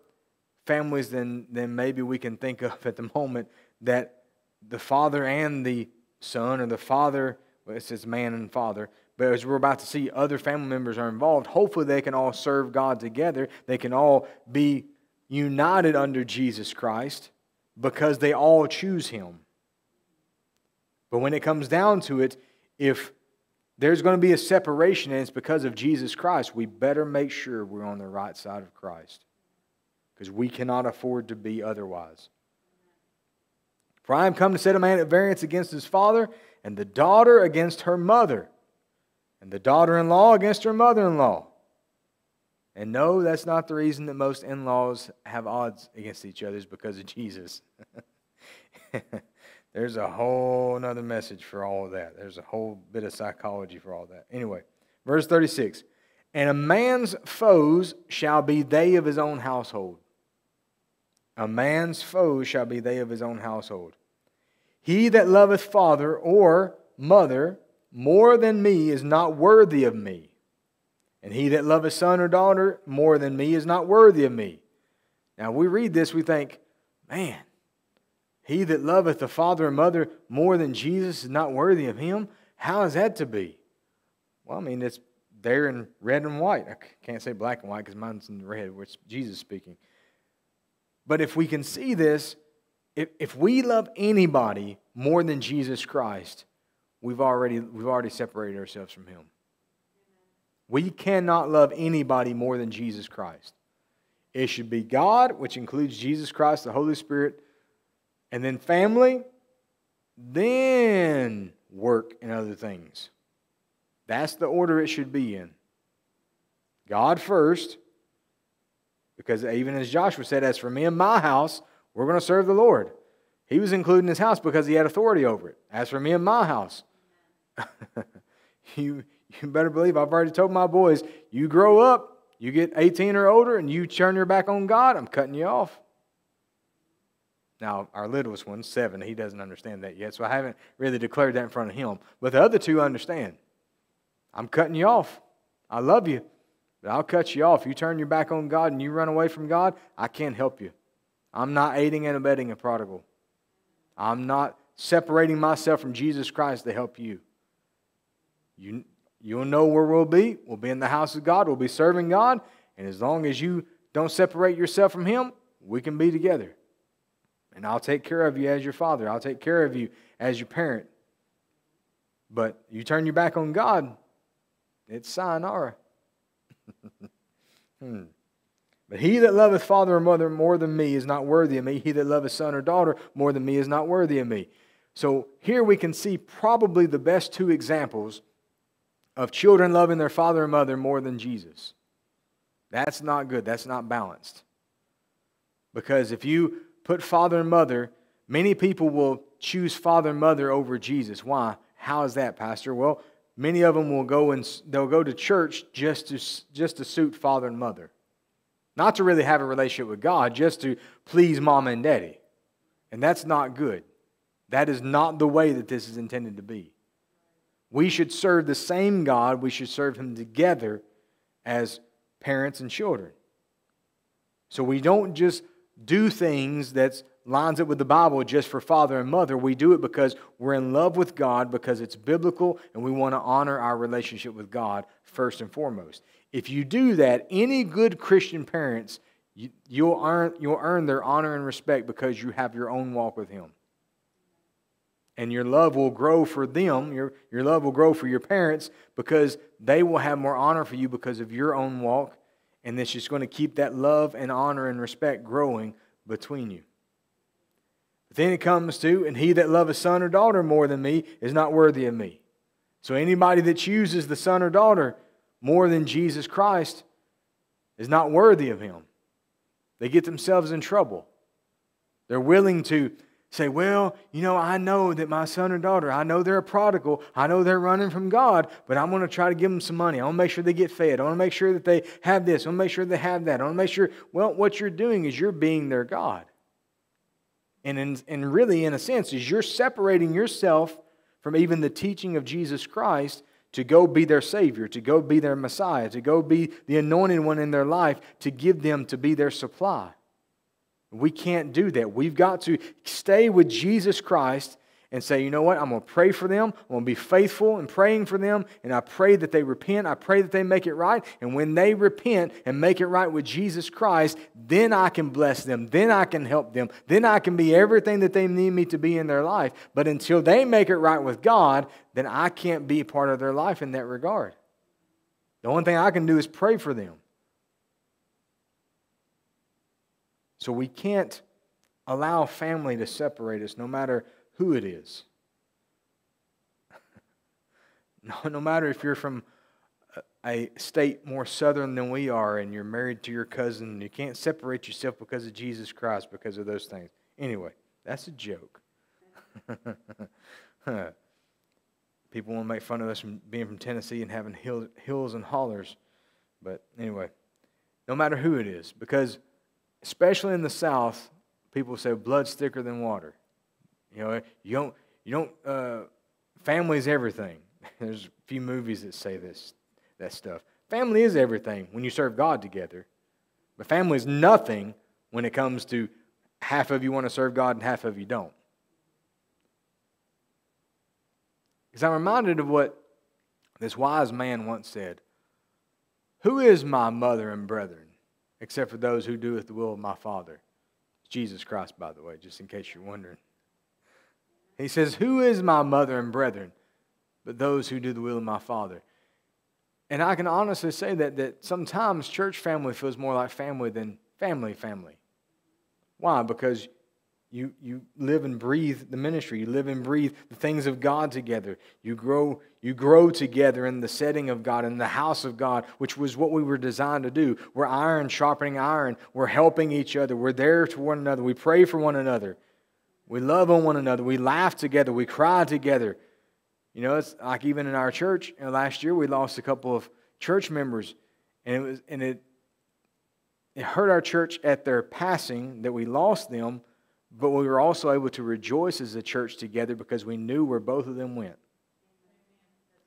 S1: families than, than maybe we can think of at the moment that the father and the son, or the father, well, it says man and father, but as we're about to see, other family members are involved. Hopefully, they can all serve God together. They can all be united under Jesus Christ because they all choose Him. But when it comes down to it, if there's going to be a separation and it's because of Jesus Christ, we better make sure we're on the right side of Christ because we cannot afford to be otherwise. For I am come to set a man at variance against his father, and the daughter against her mother, and the daughter in law against her mother in law. And no, that's not the reason that most in laws have odds against each other, is because of Jesus. There's a whole other message for all of that. There's a whole bit of psychology for all that. Anyway, verse 36 And a man's foes shall be they of his own household. A man's foes shall be they of his own household. He that loveth father or mother more than me is not worthy of me. And he that loveth son or daughter more than me is not worthy of me. Now, we read this, we think, man, he that loveth the father and mother more than Jesus is not worthy of him. How is that to be? Well, I mean, it's there in red and white. I can't say black and white because mine's in red, which Jesus speaking. But if we can see this, if, if we love anybody more than Jesus Christ, we've already, we've already separated ourselves from him. We cannot love anybody more than Jesus Christ. It should be God, which includes Jesus Christ, the Holy Spirit, and then family, then work and other things. That's the order it should be in. God first, because even as Joshua said, as for me and my house, we're going to serve the Lord. He was including his house because he had authority over it. As for me and my house, you, you better believe I've already told my boys, you grow up, you get 18 or older, and you turn your back on God, I'm cutting you off. Now, our littlest one, seven, he doesn't understand that yet, so I haven't really declared that in front of him. But the other two understand. I'm cutting you off. I love you, but I'll cut you off. You turn your back on God and you run away from God, I can't help you. I'm not aiding and abetting a prodigal. I'm not separating myself from Jesus Christ to help you. You, you'll know where we'll be. We'll be in the house of God. We'll be serving God. And as long as you don't separate yourself from Him, we can be together. And I'll take care of you as your father. I'll take care of you as your parent. But you turn your back on God, it's sayonara. hmm. But he that loveth father or mother more than me is not worthy of me. He that loveth son or daughter more than me is not worthy of me. So here we can see probably the best two examples of children loving their father and mother more than Jesus. That's not good. That's not balanced. Because if you put father and mother, many people will choose father and mother over Jesus. Why? How is that, Pastor? Well, many of them will go and they'll go to church just to, just to suit father and mother. Not to really have a relationship with God, just to please mom and daddy. And that's not good. That is not the way that this is intended to be. We should serve the same God, we should serve Him together as parents and children. So we don't just do things that lines up with the Bible just for father and mother. We do it because we're in love with God, because it's biblical, and we want to honor our relationship with God first and foremost. If you do that, any good Christian parents, you, will earn, you'll earn their honor and respect because you have your own walk with Him. And your love will grow for them, your, your love will grow for your parents because they will have more honor for you because of your own walk and it's just going to keep that love and honor and respect growing between you. But then it comes to, and he that loveth son or daughter more than me is not worthy of me. So anybody that chooses the son or daughter more than Jesus Christ is not worthy of him. they get themselves in trouble. They're willing to say, Well, you know, I know that my son or daughter, I know they're a prodigal. I know they're running from God, but I'm going to try to give them some money. I want to make sure they get fed. I want to make sure that they have this. I want to make sure they have that. I want to make sure, well, what you're doing is you're being their God. And, in, and really, in a sense, is you're separating yourself from even the teaching of Jesus Christ to go be their Savior, to go be their Messiah, to go be the anointed one in their life, to give them to be their supply. We can't do that. We've got to stay with Jesus Christ and say, you know what? I'm going to pray for them. I'm going to be faithful in praying for them. And I pray that they repent. I pray that they make it right. And when they repent and make it right with Jesus Christ, then I can bless them. Then I can help them. Then I can be everything that they need me to be in their life. But until they make it right with God, then I can't be part of their life in that regard. The only thing I can do is pray for them. So we can't allow family to separate us no matter who it is. no, no matter if you're from a state more southern than we are and you're married to your cousin, you can't separate yourself because of Jesus Christ because of those things. Anyway, that's a joke. People want to make fun of us from being from Tennessee and having hills, hills and hollers. But anyway, no matter who it is, because especially in the South, people say blood's thicker than water. You know, you don't, you don't, uh, family's everything. There's a few movies that say this, that stuff. Family is everything when you serve God together. But family is nothing when it comes to half of you want to serve God and half of you don't. Because I'm reminded of what this wise man once said Who is my mother and brethren? Except for those who doeth the will of my Father. Jesus Christ, by the way, just in case you're wondering. He says, Who is my mother and brethren but those who do the will of my Father? And I can honestly say that, that sometimes church family feels more like family than family family. Why? Because you, you live and breathe the ministry. You live and breathe the things of God together. You grow, you grow together in the setting of God, in the house of God, which was what we were designed to do. We're iron sharpening iron. We're helping each other. We're there to one another. We pray for one another. We love on one another. We laugh together. We cry together. You know, it's like even in our church, you know, last year we lost a couple of church members, and it was and it it hurt our church at their passing that we lost them but we were also able to rejoice as a church together because we knew where both of them went.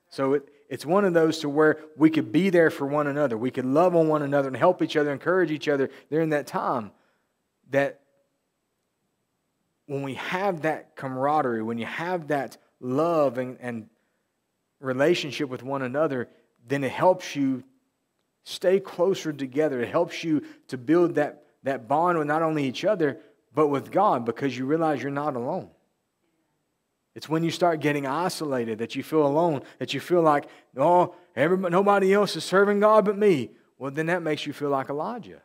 S1: So it, it's one of those to where we could be there for one another. We could love on one another and help each other, encourage each other during that time. That when we have that camaraderie, when you have that love and, and relationship with one another, then it helps you stay closer together. It helps you to build that, that bond with not only each other, but with God because you realize you're not alone. It's when you start getting isolated that you feel alone, that you feel like, oh, everybody, nobody else is serving God but me. Well, then that makes you feel like Elijah.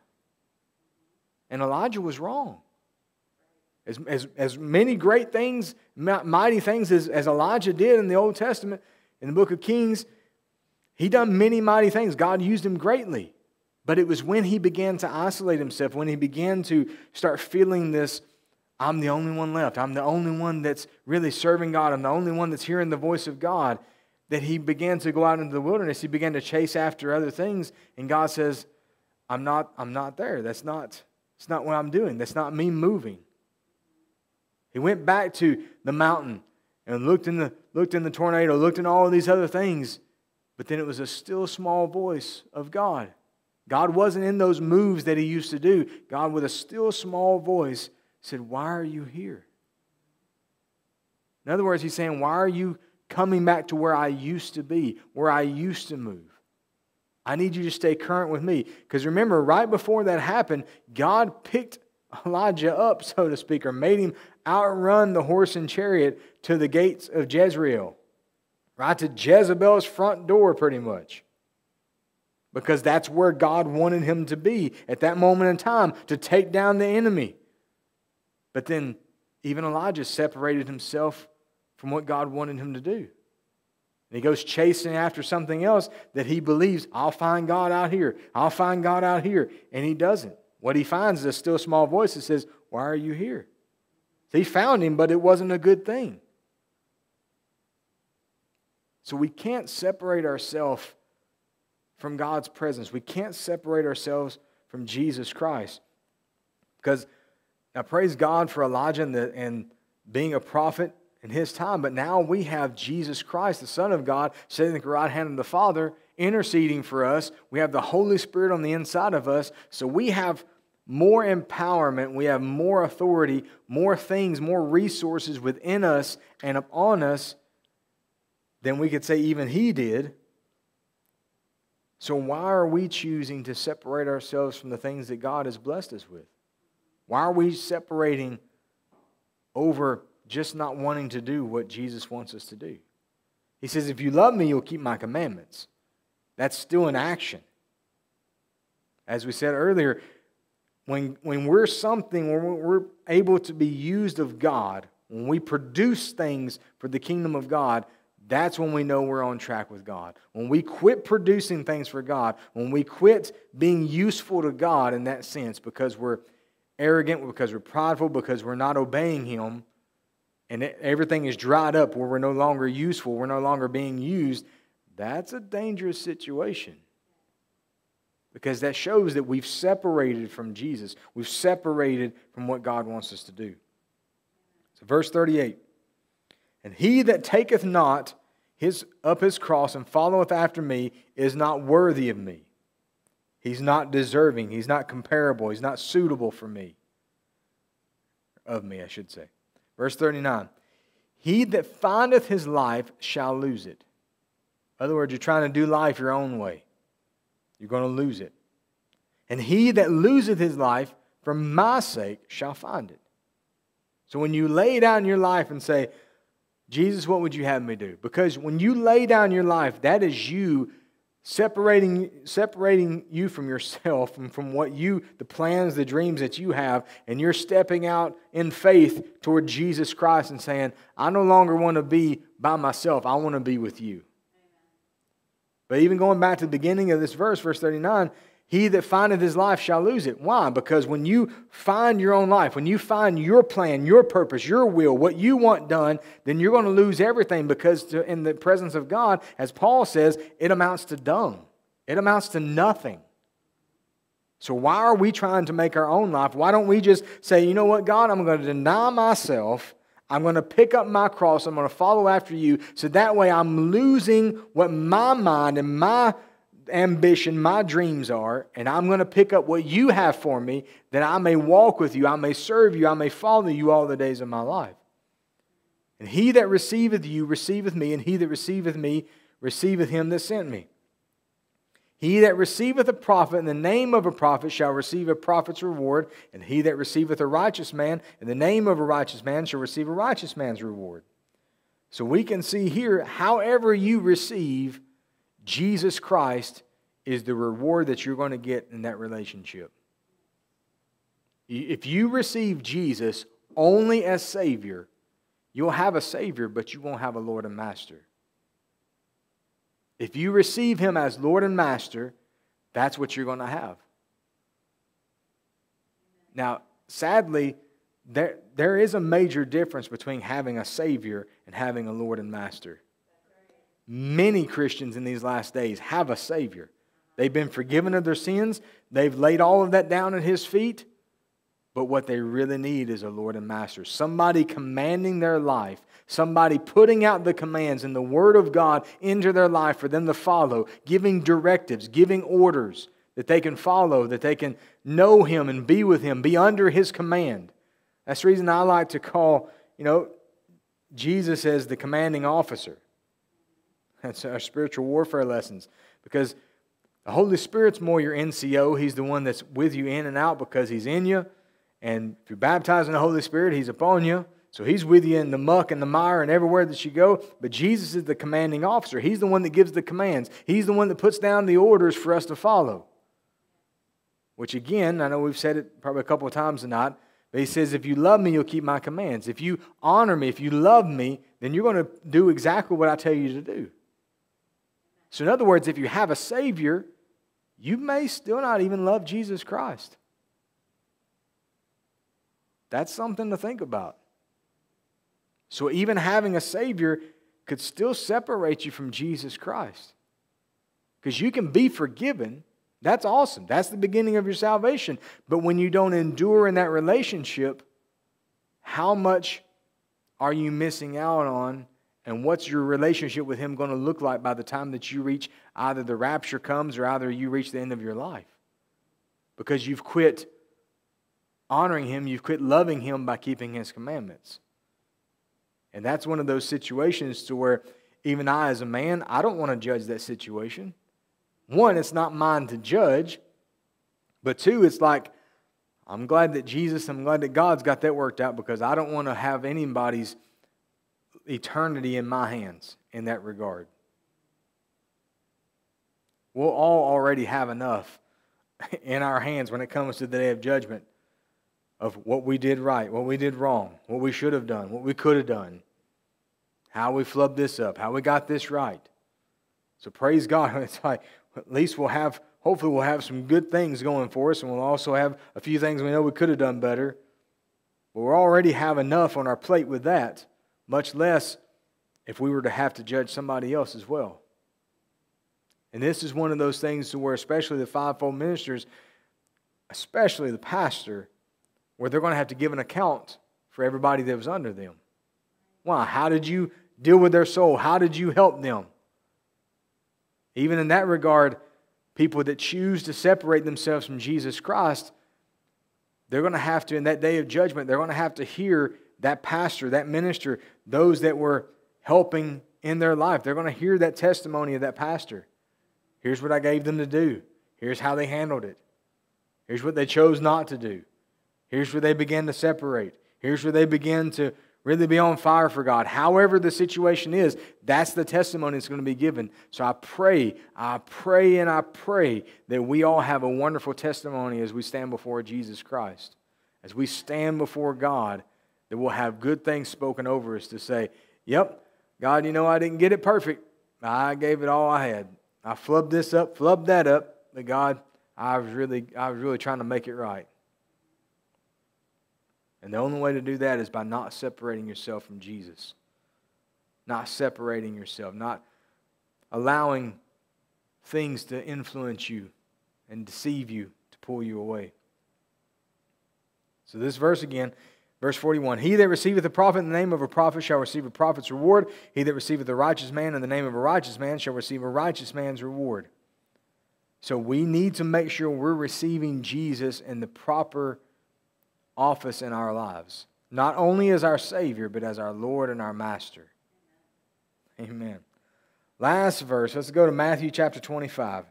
S1: And Elijah was wrong. As, as, as many great things, mighty things as, as Elijah did in the Old Testament, in the book of Kings, he done many mighty things. God used him greatly. But it was when he began to isolate himself, when he began to start feeling this I'm the only one left, I'm the only one that's really serving God, I'm the only one that's hearing the voice of God, that he began to go out into the wilderness. He began to chase after other things, and God says, I'm not, I'm not there. That's not, that's not what I'm doing. That's not me moving. He went back to the mountain and looked in the, looked in the tornado, looked in all of these other things, but then it was a still small voice of God God wasn't in those moves that he used to do. God, with a still small voice, said, Why are you here? In other words, he's saying, Why are you coming back to where I used to be, where I used to move? I need you to stay current with me. Because remember, right before that happened, God picked Elijah up, so to speak, or made him outrun the horse and chariot to the gates of Jezreel, right to Jezebel's front door, pretty much because that's where God wanted him to be at that moment in time to take down the enemy. But then even Elijah separated himself from what God wanted him to do. And he goes chasing after something else that he believes, I'll find God out here. I'll find God out here. And he doesn't. what he finds is a still small voice that says, Why are you here? So he found him, but it wasn't a good thing. So we can't separate ourselves from God's presence. We can't separate ourselves from Jesus Christ. Because now praise God for Elijah and, the, and being a prophet in his time, but now we have Jesus Christ, the Son of God, sitting at the right hand of the Father, interceding for us. We have the Holy Spirit on the inside of us. So we have more empowerment, we have more authority, more things, more resources within us and upon us than we could say even he did. So, why are we choosing to separate ourselves from the things that God has blessed us with? Why are we separating over just not wanting to do what Jesus wants us to do? He says, If you love me, you'll keep my commandments. That's still an action. As we said earlier, when, when we're something, when we're able to be used of God, when we produce things for the kingdom of God, that's when we know we're on track with God. When we quit producing things for God, when we quit being useful to God in that sense because we're arrogant, because we're prideful, because we're not obeying Him, and everything is dried up where we're no longer useful, we're no longer being used, that's a dangerous situation. Because that shows that we've separated from Jesus. We've separated from what God wants us to do. So, verse 38 And he that taketh not his, up his cross and followeth after me is not worthy of me. He's not deserving. He's not comparable. He's not suitable for me. Of me, I should say. Verse 39 He that findeth his life shall lose it. In other words, you're trying to do life your own way. You're going to lose it. And he that loseth his life for my sake shall find it. So when you lay down your life and say, Jesus, what would you have me do? Because when you lay down your life, that is you separating, separating you from yourself and from what you, the plans, the dreams that you have, and you're stepping out in faith toward Jesus Christ and saying, I no longer want to be by myself, I want to be with you. But even going back to the beginning of this verse, verse 39, he that findeth his life shall lose it. Why? Because when you find your own life, when you find your plan, your purpose, your will, what you want done, then you're going to lose everything because to, in the presence of God, as Paul says, it amounts to dung. It amounts to nothing. So why are we trying to make our own life? Why don't we just say, you know what, God, I'm going to deny myself. I'm going to pick up my cross. I'm going to follow after you. So that way I'm losing what my mind and my ambition, my dreams are, and I'm going to pick up what you have for me, that I may walk with you, I may serve you, I may follow you all the days of my life. And he that receiveth you receiveth me, and he that receiveth me receiveth him that sent me. He that receiveth a prophet in the name of a prophet shall receive a prophet's reward, and he that receiveth a righteous man in the name of a righteous man shall receive a righteous man's reward. So we can see here, however you receive, Jesus Christ is the reward that you're going to get in that relationship. If you receive Jesus only as Savior, you'll have a Savior, but you won't have a Lord and Master. If you receive Him as Lord and Master, that's what you're going to have. Now, sadly, there, there is a major difference between having a Savior and having a Lord and Master. Many Christians in these last days have a Savior. They've been forgiven of their sins, they've laid all of that down at His feet. But what they really need is a Lord and Master. Somebody commanding their life, somebody putting out the commands and the Word of God into their life for them to follow, giving directives, giving orders that they can follow, that they can know Him and be with Him, be under His command. That's the reason I like to call, you know, Jesus as the commanding officer. That's our spiritual warfare lessons. Because the Holy Spirit's more your NCO. He's the one that's with you in and out because He's in you. And if you're baptized in the Holy Spirit, He's upon you. So He's with you in the muck and the mire and everywhere that you go. But Jesus is the commanding officer. He's the one that gives the commands, He's the one that puts down the orders for us to follow. Which, again, I know we've said it probably a couple of times tonight. But he says, if you love me, you'll keep my commands. If you honor me, if you love me, then you're going to do exactly what I tell you to do. So, in other words, if you have a Savior, you may still not even love Jesus Christ. That's something to think about. So, even having a Savior could still separate you from Jesus Christ. Because you can be forgiven. That's awesome. That's the beginning of your salvation. But when you don't endure in that relationship, how much are you missing out on? And what's your relationship with Him going to look like by the time that you reach either the rapture comes or either you reach the end of your life? Because you've quit honoring Him, you've quit loving Him by keeping His commandments. And that's one of those situations to where even I, as a man, I don't want to judge that situation. One, it's not mine to judge. But two, it's like, I'm glad that Jesus, I'm glad that God's got that worked out because I don't want to have anybody's eternity in my hands in that regard. We'll all already have enough in our hands when it comes to the day of judgment of what we did right, what we did wrong, what we should have done, what we could have done, how we flubbed this up, how we got this right. So praise God. It's like at least we'll have, hopefully, we'll have some good things going for us, and we'll also have a few things we know we could have done better. But we already have enough on our plate with that, much less if we were to have to judge somebody else as well. And this is one of those things to where, especially the fivefold ministers, especially the pastor, where they're going to have to give an account for everybody that was under them. Why? How did you deal with their soul? How did you help them? Even in that regard, people that choose to separate themselves from Jesus Christ, they're going to have to, in that day of judgment, they're going to have to hear that pastor, that minister, those that were helping in their life. They're going to hear that testimony of that pastor. Here's what I gave them to do. Here's how they handled it. Here's what they chose not to do. Here's where they began to separate. Here's where they begin to really be on fire for God. However, the situation is, that's the testimony that's going to be given. So I pray, I pray, and I pray that we all have a wonderful testimony as we stand before Jesus Christ. As we stand before God, that we'll have good things spoken over us to say, Yep, God, you know, I didn't get it perfect. I gave it all I had. I flubbed this up, flubbed that up, but God, I was really, I was really trying to make it right. And the only way to do that is by not separating yourself from Jesus. Not separating yourself, not allowing things to influence you and deceive you to pull you away. So, this verse again, verse 41 He that receiveth a prophet in the name of a prophet shall receive a prophet's reward. He that receiveth a righteous man in the name of a righteous man shall receive a righteous man's reward. So, we need to make sure we're receiving Jesus in the proper office in our lives, not only as our Savior, but as our Lord and our Master. Amen. Last verse, let's go to Matthew chapter 25.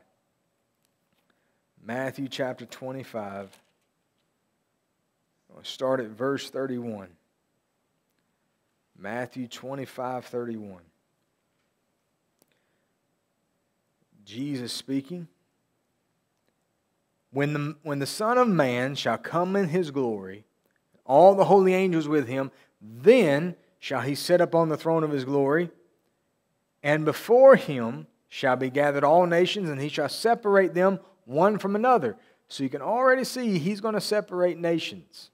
S1: Matthew chapter 25. We'll start at verse 31. Matthew 25, 31. Jesus speaking. When the, when the Son of Man shall come in his glory, all the holy angels with him, then shall he sit upon the throne of his glory, and before him shall be gathered all nations, and he shall separate them one from another. So you can already see he's going to separate nations.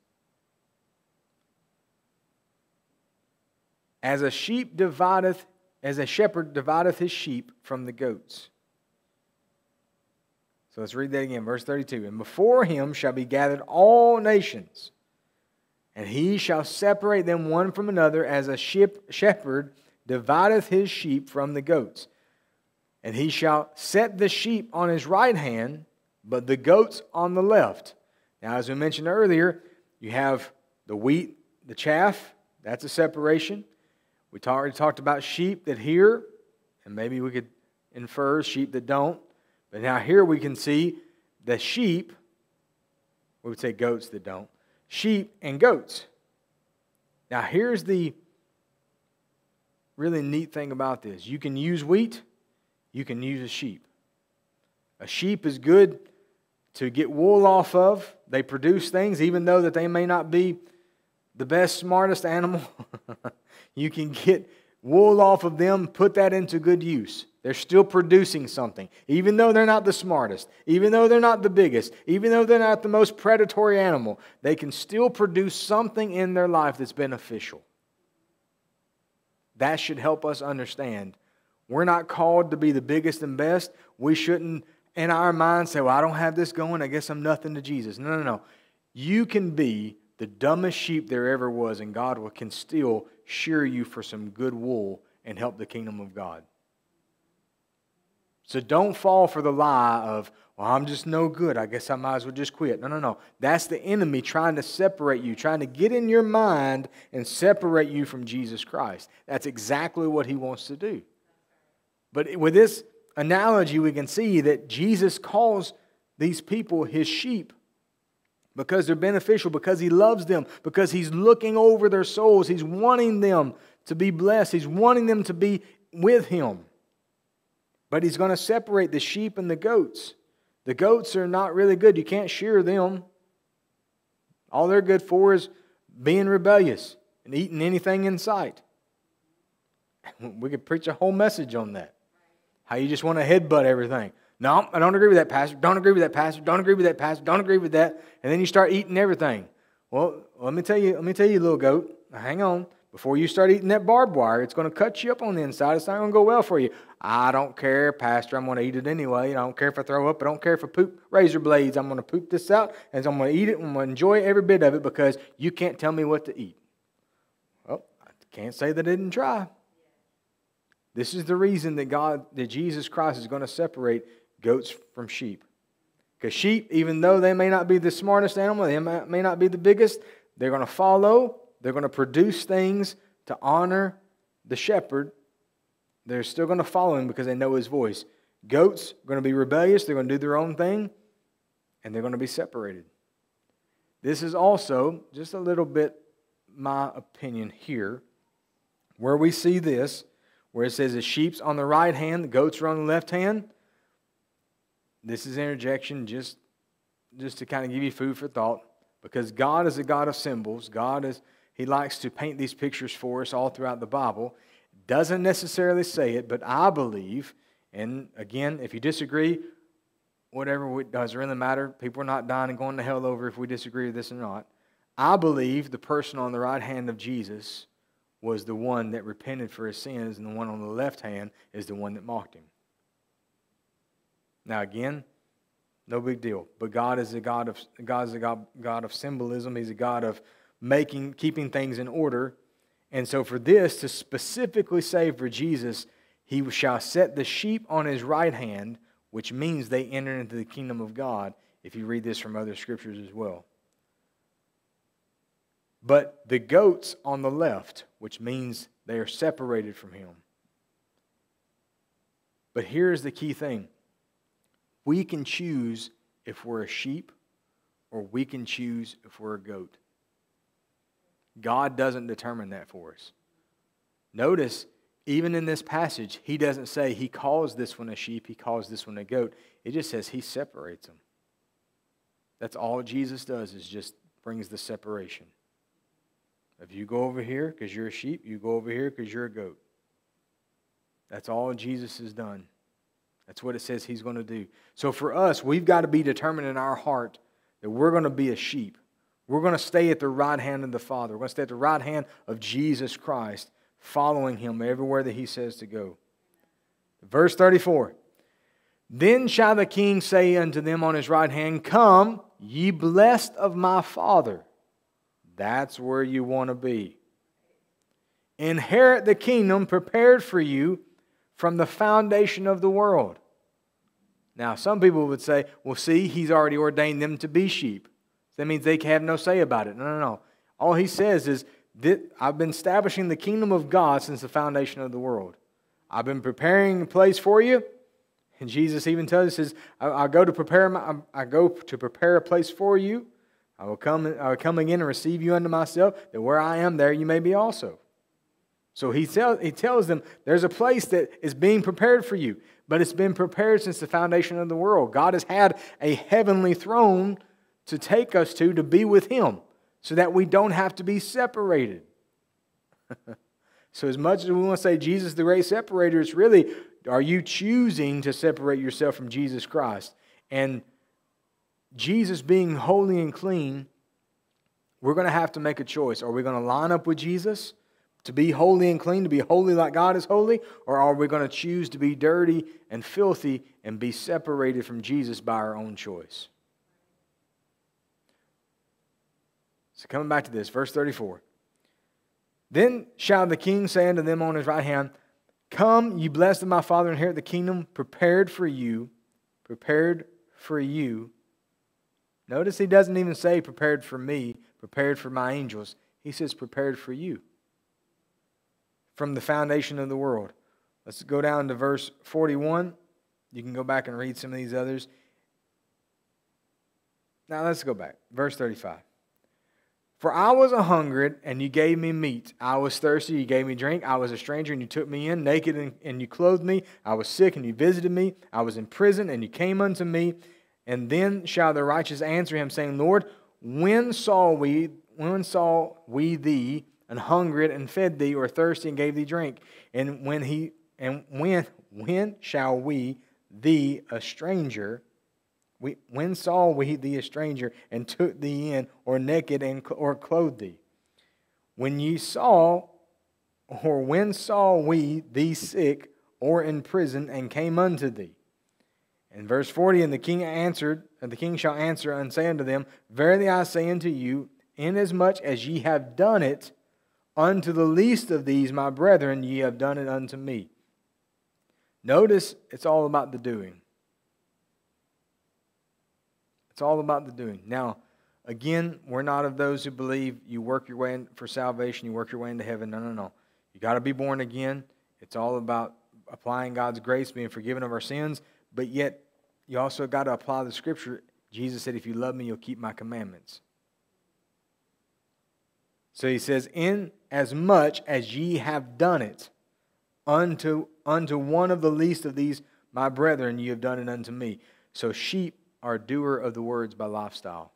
S1: As a sheep divideth, as a shepherd divideth his sheep from the goats. So let's read that again, verse 32. And before him shall be gathered all nations, and he shall separate them one from another, as a shepherd divideth his sheep from the goats. And he shall set the sheep on his right hand, but the goats on the left. Now, as we mentioned earlier, you have the wheat, the chaff, that's a separation. We already talked about sheep that hear, and maybe we could infer sheep that don't. But now here we can see the sheep, we would say goats that don't, sheep and goats. Now here's the really neat thing about this you can use wheat, you can use a sheep. A sheep is good to get wool off of. They produce things, even though that they may not be the best, smartest animal. You can get wool off of them, put that into good use. They're still producing something. Even though they're not the smartest, even though they're not the biggest, even though they're not the most predatory animal, they can still produce something in their life that's beneficial. That should help us understand. We're not called to be the biggest and best. We shouldn't, in our mind, say, Well, I don't have this going. I guess I'm nothing to Jesus. No, no, no. You can be the dumbest sheep there ever was, and God can still shear you for some good wool and help the kingdom of God. So don't fall for the lie of, well, I'm just no good. I guess I might as well just quit. No, no, no. That's the enemy trying to separate you, trying to get in your mind and separate you from Jesus Christ. That's exactly what he wants to do. But with this analogy, we can see that Jesus calls these people his sheep because they're beneficial, because he loves them, because he's looking over their souls. He's wanting them to be blessed, he's wanting them to be with him. But he's going to separate the sheep and the goats. The goats are not really good. You can't shear them. All they're good for is being rebellious and eating anything in sight. We could preach a whole message on that. How you just want to headbutt everything. No, I don't agree with that, Pastor. Don't agree with that, Pastor. Don't agree with that, Pastor. Don't agree with that. And then you start eating everything. Well, let me tell you, let me tell you, little goat. Hang on. Before you start eating that barbed wire, it's going to cut you up on the inside. It's not going to go well for you. I don't care, Pastor. I'm going to eat it anyway. I don't care if I throw up. I don't care if I poop razor blades. I'm going to poop this out and I'm going to eat it and I'm going to enjoy every bit of it because you can't tell me what to eat. Well, I can't say that I didn't try. This is the reason that God, that Jesus Christ is going to separate goats from sheep. Because sheep, even though they may not be the smartest animal, they may not be the biggest, they're going to follow they're going to produce things to honor the shepherd. They're still going to follow him because they know his voice. Goats are going to be rebellious, they're going to do their own thing, and they're going to be separated. This is also just a little bit my opinion here, where we see this, where it says the sheep's on the right hand, the goats are on the left hand. This is interjection just, just to kind of give you food for thought, because God is a God of symbols. God is he likes to paint these pictures for us all throughout the Bible. Doesn't necessarily say it, but I believe, and again, if you disagree, whatever, it doesn't really matter. People are not dying and going to hell over if we disagree with this or not. I believe the person on the right hand of Jesus was the one that repented for his sins, and the one on the left hand is the one that mocked him. Now, again, no big deal. But God is a God of God is a God, God of symbolism. He's a God of making, keeping things in order. And so, for this to specifically say for Jesus, he shall set the sheep on his right hand, which means they enter into the kingdom of God, if you read this from other scriptures as well. But the goats on the left, which means they are separated from him. But here's the key thing we can choose if we're a sheep or we can choose if we're a goat. God doesn't determine that for us. Notice, even in this passage, he doesn't say he calls this one a sheep, he calls this one a goat. It just says he separates them. That's all Jesus does is just brings the separation. If you go over here because you're a sheep, you go over here because you're a goat. That's all Jesus has done. That's what it says he's going to do. So for us, we've got to be determined in our heart that we're going to be a sheep. We're going to stay at the right hand of the Father. We're going to stay at the right hand of Jesus Christ, following him everywhere that he says to go. Verse 34 Then shall the king say unto them on his right hand, Come, ye blessed of my Father. That's where you want to be. Inherit the kingdom prepared for you from the foundation of the world. Now, some people would say, well, see, he's already ordained them to be sheep. That means they can have no say about it. No, no, no. All he says is, I've been establishing the kingdom of God since the foundation of the world. I've been preparing a place for you. And Jesus even tells us, I, go to prepare my, I go to prepare a place for you. I will come, I will come again and receive you unto myself, that where I am, there you may be also. So he, tell, he tells them there's a place that is being prepared for you, but it's been prepared since the foundation of the world. God has had a heavenly throne to take us to to be with Him so that we don't have to be separated. so, as much as we want to say Jesus the great separator, it's really Are you choosing to separate yourself from Jesus Christ? And Jesus being holy and clean, we're going to have to make a choice. Are we going to line up with Jesus to be holy and clean, to be holy like God is holy? Or are we going to choose to be dirty and filthy and be separated from Jesus by our own choice? So, coming back to this, verse 34. Then shall the king say unto them on his right hand, Come, you blessed of my Father, inherit the kingdom prepared for you, prepared for you. Notice he doesn't even say prepared for me, prepared for my angels. He says prepared for you from the foundation of the world. Let's go down to verse 41. You can go back and read some of these others. Now let's go back. Verse 35. For I was a hungered, and you gave me meat. I was thirsty, you gave me drink. I was a stranger, and you took me in. Naked, and, and you clothed me. I was sick, and you visited me. I was in prison, and you came unto me. And then shall the righteous answer him, saying, Lord, when saw we, when saw we thee and hungered and fed thee, or thirsty and gave thee drink? And when he and when when shall we thee a stranger we, when saw we thee a stranger and took thee in, or naked and or clothed thee? When ye saw, or when saw we thee sick or in prison and came unto thee? In verse 40, and the king answered, and the king shall answer and say unto them, Verily I say unto you, inasmuch as ye have done it unto the least of these my brethren, ye have done it unto me. Notice it's all about the doing. It's all about the doing. Now, again, we're not of those who believe you work your way in for salvation, you work your way into heaven. No, no, no. You got to be born again. It's all about applying God's grace, being forgiven of our sins, but yet you also got to apply the scripture. Jesus said, If you love me, you'll keep my commandments. So he says, In as much as ye have done it unto, unto one of the least of these my brethren, ye have done it unto me. So sheep are doer of the words by lifestyle.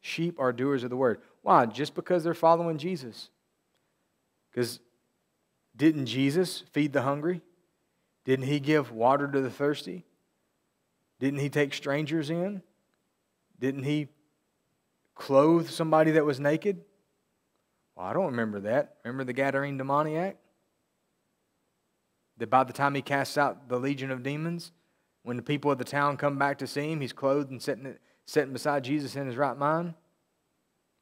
S1: Sheep are doers of the word. Why? Just because they're following Jesus. Because didn't Jesus feed the hungry? Didn't he give water to the thirsty? Didn't he take strangers in? Didn't he clothe somebody that was naked? Well, I don't remember that. Remember the Gadarene demoniac? That by the time he casts out the legion of demons, when the people of the town come back to see him, he's clothed and sitting, sitting beside Jesus in his right mind.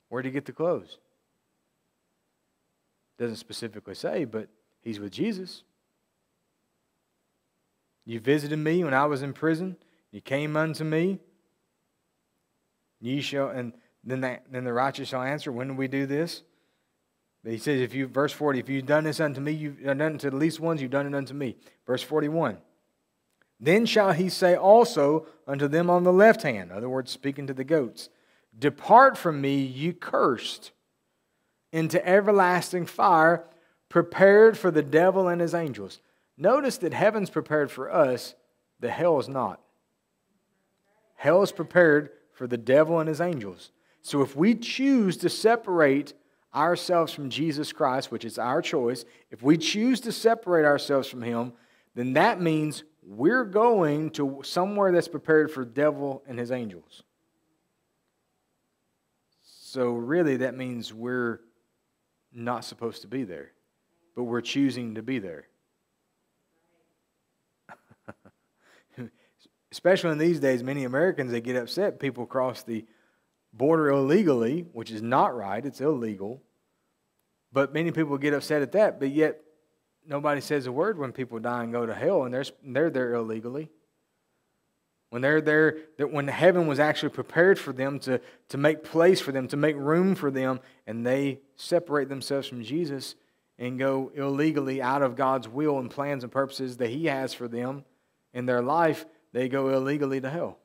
S1: Where'd he get the clothes? Doesn't specifically say, but he's with Jesus. You visited me when I was in prison. You came unto me. Ye shall, and then, that, then the righteous shall answer, When do we do this? But he says, if you, verse 40, if you've done this unto me, you've uh, done it to the least ones, you've done it unto me. Verse 41. Then shall he say also unto them on the left hand, other words, speaking to the goats, Depart from me, you cursed, into everlasting fire, prepared for the devil and his angels. Notice that heaven's prepared for us, the hell is not. Hell is prepared for the devil and his angels. So if we choose to separate ourselves from Jesus Christ, which is our choice, if we choose to separate ourselves from him, then that means we're going to somewhere that's prepared for the devil and his angels. So, really, that means we're not supposed to be there, but we're choosing to be there. Especially in these days, many Americans they get upset. People cross the border illegally, which is not right, it's illegal. But many people get upset at that, but yet nobody says a word when people die and go to hell, and they're, they're there illegally. When they're there, that when heaven was actually prepared for them to, to make place for them, to make room for them, and they separate themselves from Jesus and go illegally out of God's will and plans and purposes that He has for them in their life, they go illegally to hell.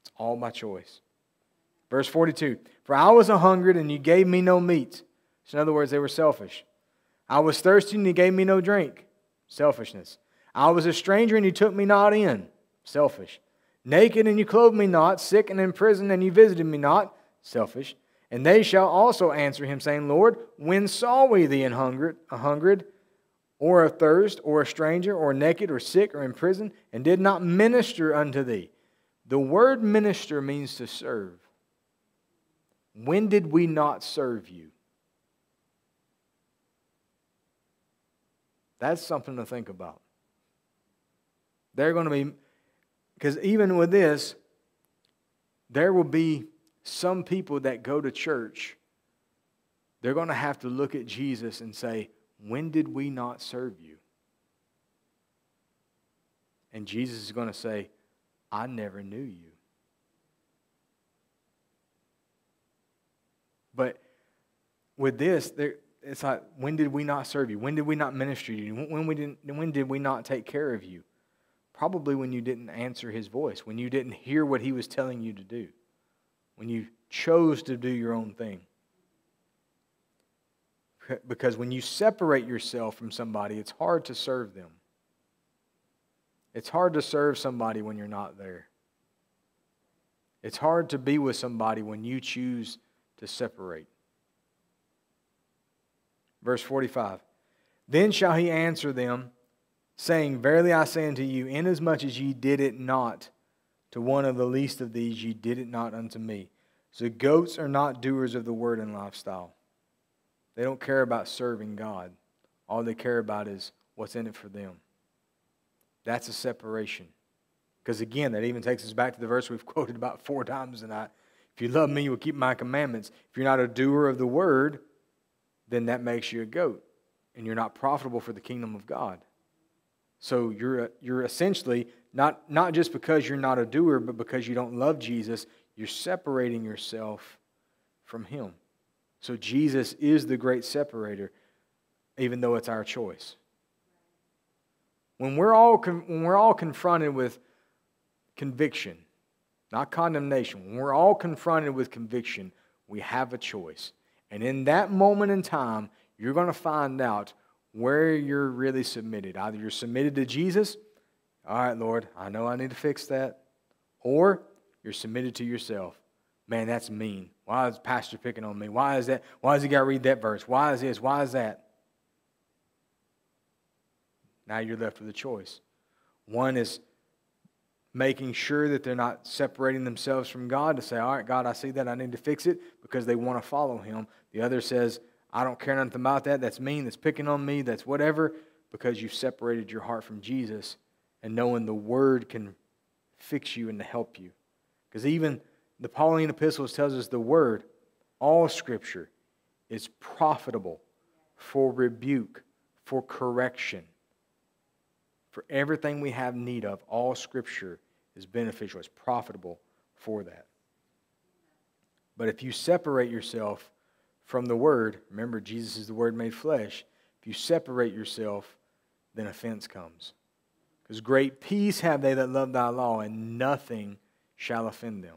S1: It's all my choice. Verse 42 For I was a hungered, and you gave me no meat. So in other words, they were selfish. I was thirsty and you gave me no drink. Selfishness. I was a stranger and you took me not in. Selfish. Naked and you clothed me not. Sick and in prison and you visited me not. Selfish. And they shall also answer him, saying, Lord, when saw we thee in hungered, a hungered, or a thirst, or a stranger, or naked, or sick, or in prison, and did not minister unto thee? The word minister means to serve. When did we not serve you? That's something to think about. They're going to be, because even with this, there will be some people that go to church, they're going to have to look at Jesus and say, When did we not serve you? And Jesus is going to say, I never knew you. But with this, there, it's like, when did we not serve you? When did we not minister to you? When, we didn't, when did we not take care of you? Probably when you didn't answer his voice, when you didn't hear what he was telling you to do, when you chose to do your own thing. Because when you separate yourself from somebody, it's hard to serve them. It's hard to serve somebody when you're not there. It's hard to be with somebody when you choose to separate. Verse 45 Then shall he answer them, saying, Verily I say unto you, inasmuch as ye did it not to one of the least of these, ye did it not unto me. So goats are not doers of the word and lifestyle. They don't care about serving God. All they care about is what's in it for them. That's a separation. Because again, that even takes us back to the verse we've quoted about four times tonight. If you love me, you will keep my commandments. If you're not a doer of the word, then that makes you a goat and you're not profitable for the kingdom of God. So you're, you're essentially, not, not just because you're not a doer, but because you don't love Jesus, you're separating yourself from Him. So Jesus is the great separator, even though it's our choice. When we're all, when we're all confronted with conviction, not condemnation, when we're all confronted with conviction, we have a choice. And in that moment in time, you're going to find out where you're really submitted. Either you're submitted to Jesus, all right, Lord, I know I need to fix that, or you're submitted to yourself. Man, that's mean. Why is pastor picking on me? Why is that? Why does he got to read that verse? Why is this? Why is that? Now you're left with a choice. One is making sure that they're not separating themselves from God to say, All right, God, I see that. I need to fix it because they want to follow Him. The other says, I don't care nothing about that. That's mean. That's picking on me. That's whatever because you've separated your heart from Jesus and knowing the Word can fix you and to help you. Because even the Pauline epistles tells us the Word, all Scripture, is profitable for rebuke, for correction for everything we have need of, all Scripture is beneficial, it's profitable for that. But if you separate yourself from the Word, remember, Jesus is the Word made flesh. If you separate yourself, then offense comes. Because great peace have they that love thy law, and nothing shall offend them.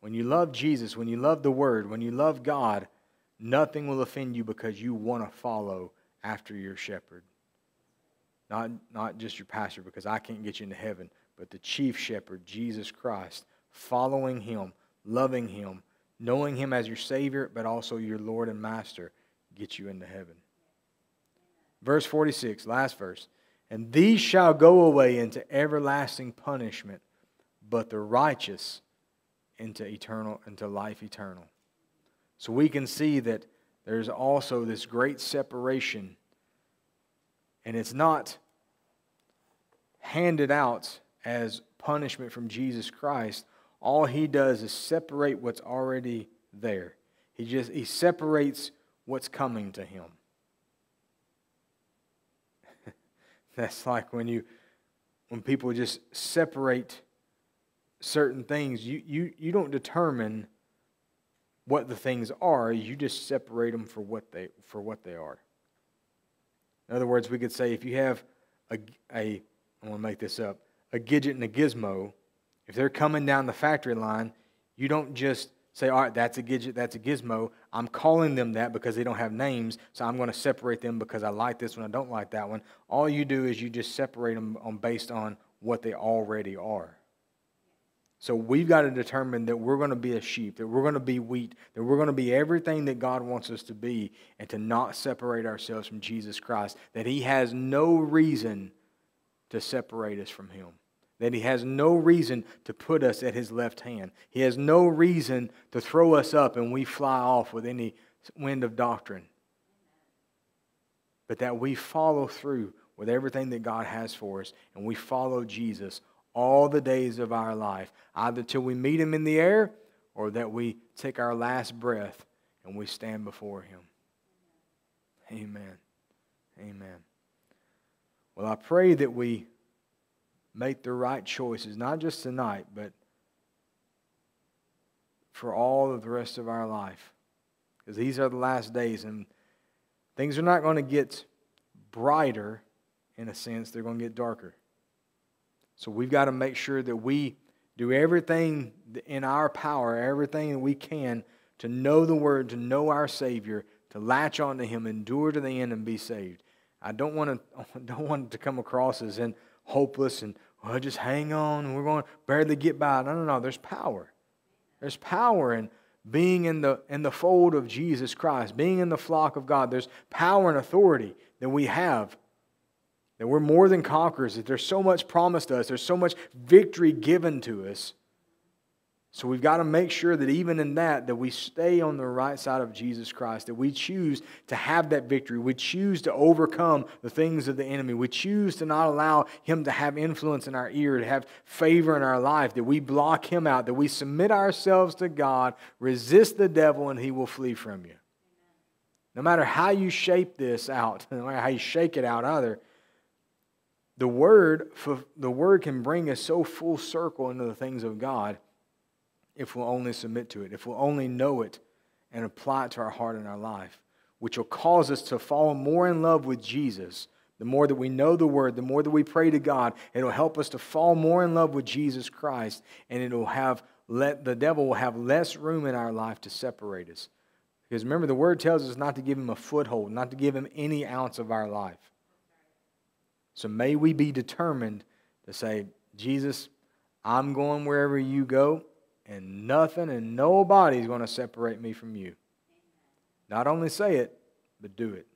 S1: When you love Jesus, when you love the Word, when you love God, nothing will offend you because you want to follow after your shepherd. Not, not just your pastor, because I can't get you into heaven, but the chief shepherd, Jesus Christ, following him, loving him, knowing him as your Savior, but also your Lord and Master, get you into heaven. Verse 46, last verse. And these shall go away into everlasting punishment, but the righteous into eternal, into life eternal. So we can see that there's also this great separation and it's not handed out as punishment from Jesus Christ. All he does is separate what's already there. He just he separates what's coming to him. That's like when you when people just separate certain things, you, you, you don't determine what the things are, you just separate them for what they for what they are. In other words, we could say if you have a, a I want to make this up, a Gidget and a Gizmo, if they're coming down the factory line, you don't just say, all right, that's a Gidget, that's a Gizmo. I'm calling them that because they don't have names, so I'm going to separate them because I like this one, I don't like that one. All you do is you just separate them on, based on what they already are. So we've got to determine that we're going to be a sheep, that we're going to be wheat, that we're going to be everything that God wants us to be, and to not separate ourselves from Jesus Christ. That He has no reason to separate us from Him. That He has no reason to put us at His left hand. He has no reason to throw us up and we fly off with any wind of doctrine. But that we follow through with everything that God has for us and we follow Jesus all the days of our life, either till we meet him in the air or that we take our last breath and we stand before him. Amen. Amen. Well, I pray that we make the right choices, not just tonight, but for all of the rest of our life. Because these are the last days, and things are not going to get brighter in a sense, they're going to get darker. So we've got to make sure that we do everything in our power, everything that we can to know the Word, to know our Savior, to latch onto Him, endure to the end, and be saved. I don't want to don't want it to come across as in hopeless and well, just hang on. We're going to barely get by. No, no, no. There's power. There's power in being in the in the fold of Jesus Christ, being in the flock of God. There's power and authority that we have that we're more than conquerors, that there's so much promised to us, there's so much victory given to us. So we've got to make sure that even in that, that we stay on the right side of Jesus Christ, that we choose to have that victory. We choose to overcome the things of the enemy. We choose to not allow him to have influence in our ear, to have favor in our life, that we block him out, that we submit ourselves to God, resist the devil, and he will flee from you. No matter how you shape this out, no matter how you shake it out, either, the word, the word can bring us so full circle into the things of God if we'll only submit to it, if we'll only know it and apply it to our heart and our life, which will cause us to fall more in love with Jesus. The more that we know the word, the more that we pray to God, it'll help us to fall more in love with Jesus Christ, and it'll have let the devil will have less room in our life to separate us. Because remember, the word tells us not to give him a foothold, not to give him any ounce of our life. So may we be determined to say, Jesus, I'm going wherever you go, and nothing and nobody is going to separate me from you. Not only say it, but do it.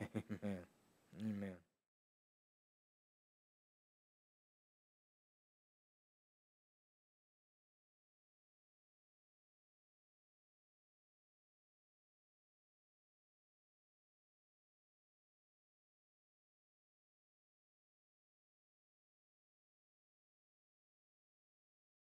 S1: Amen. Amen.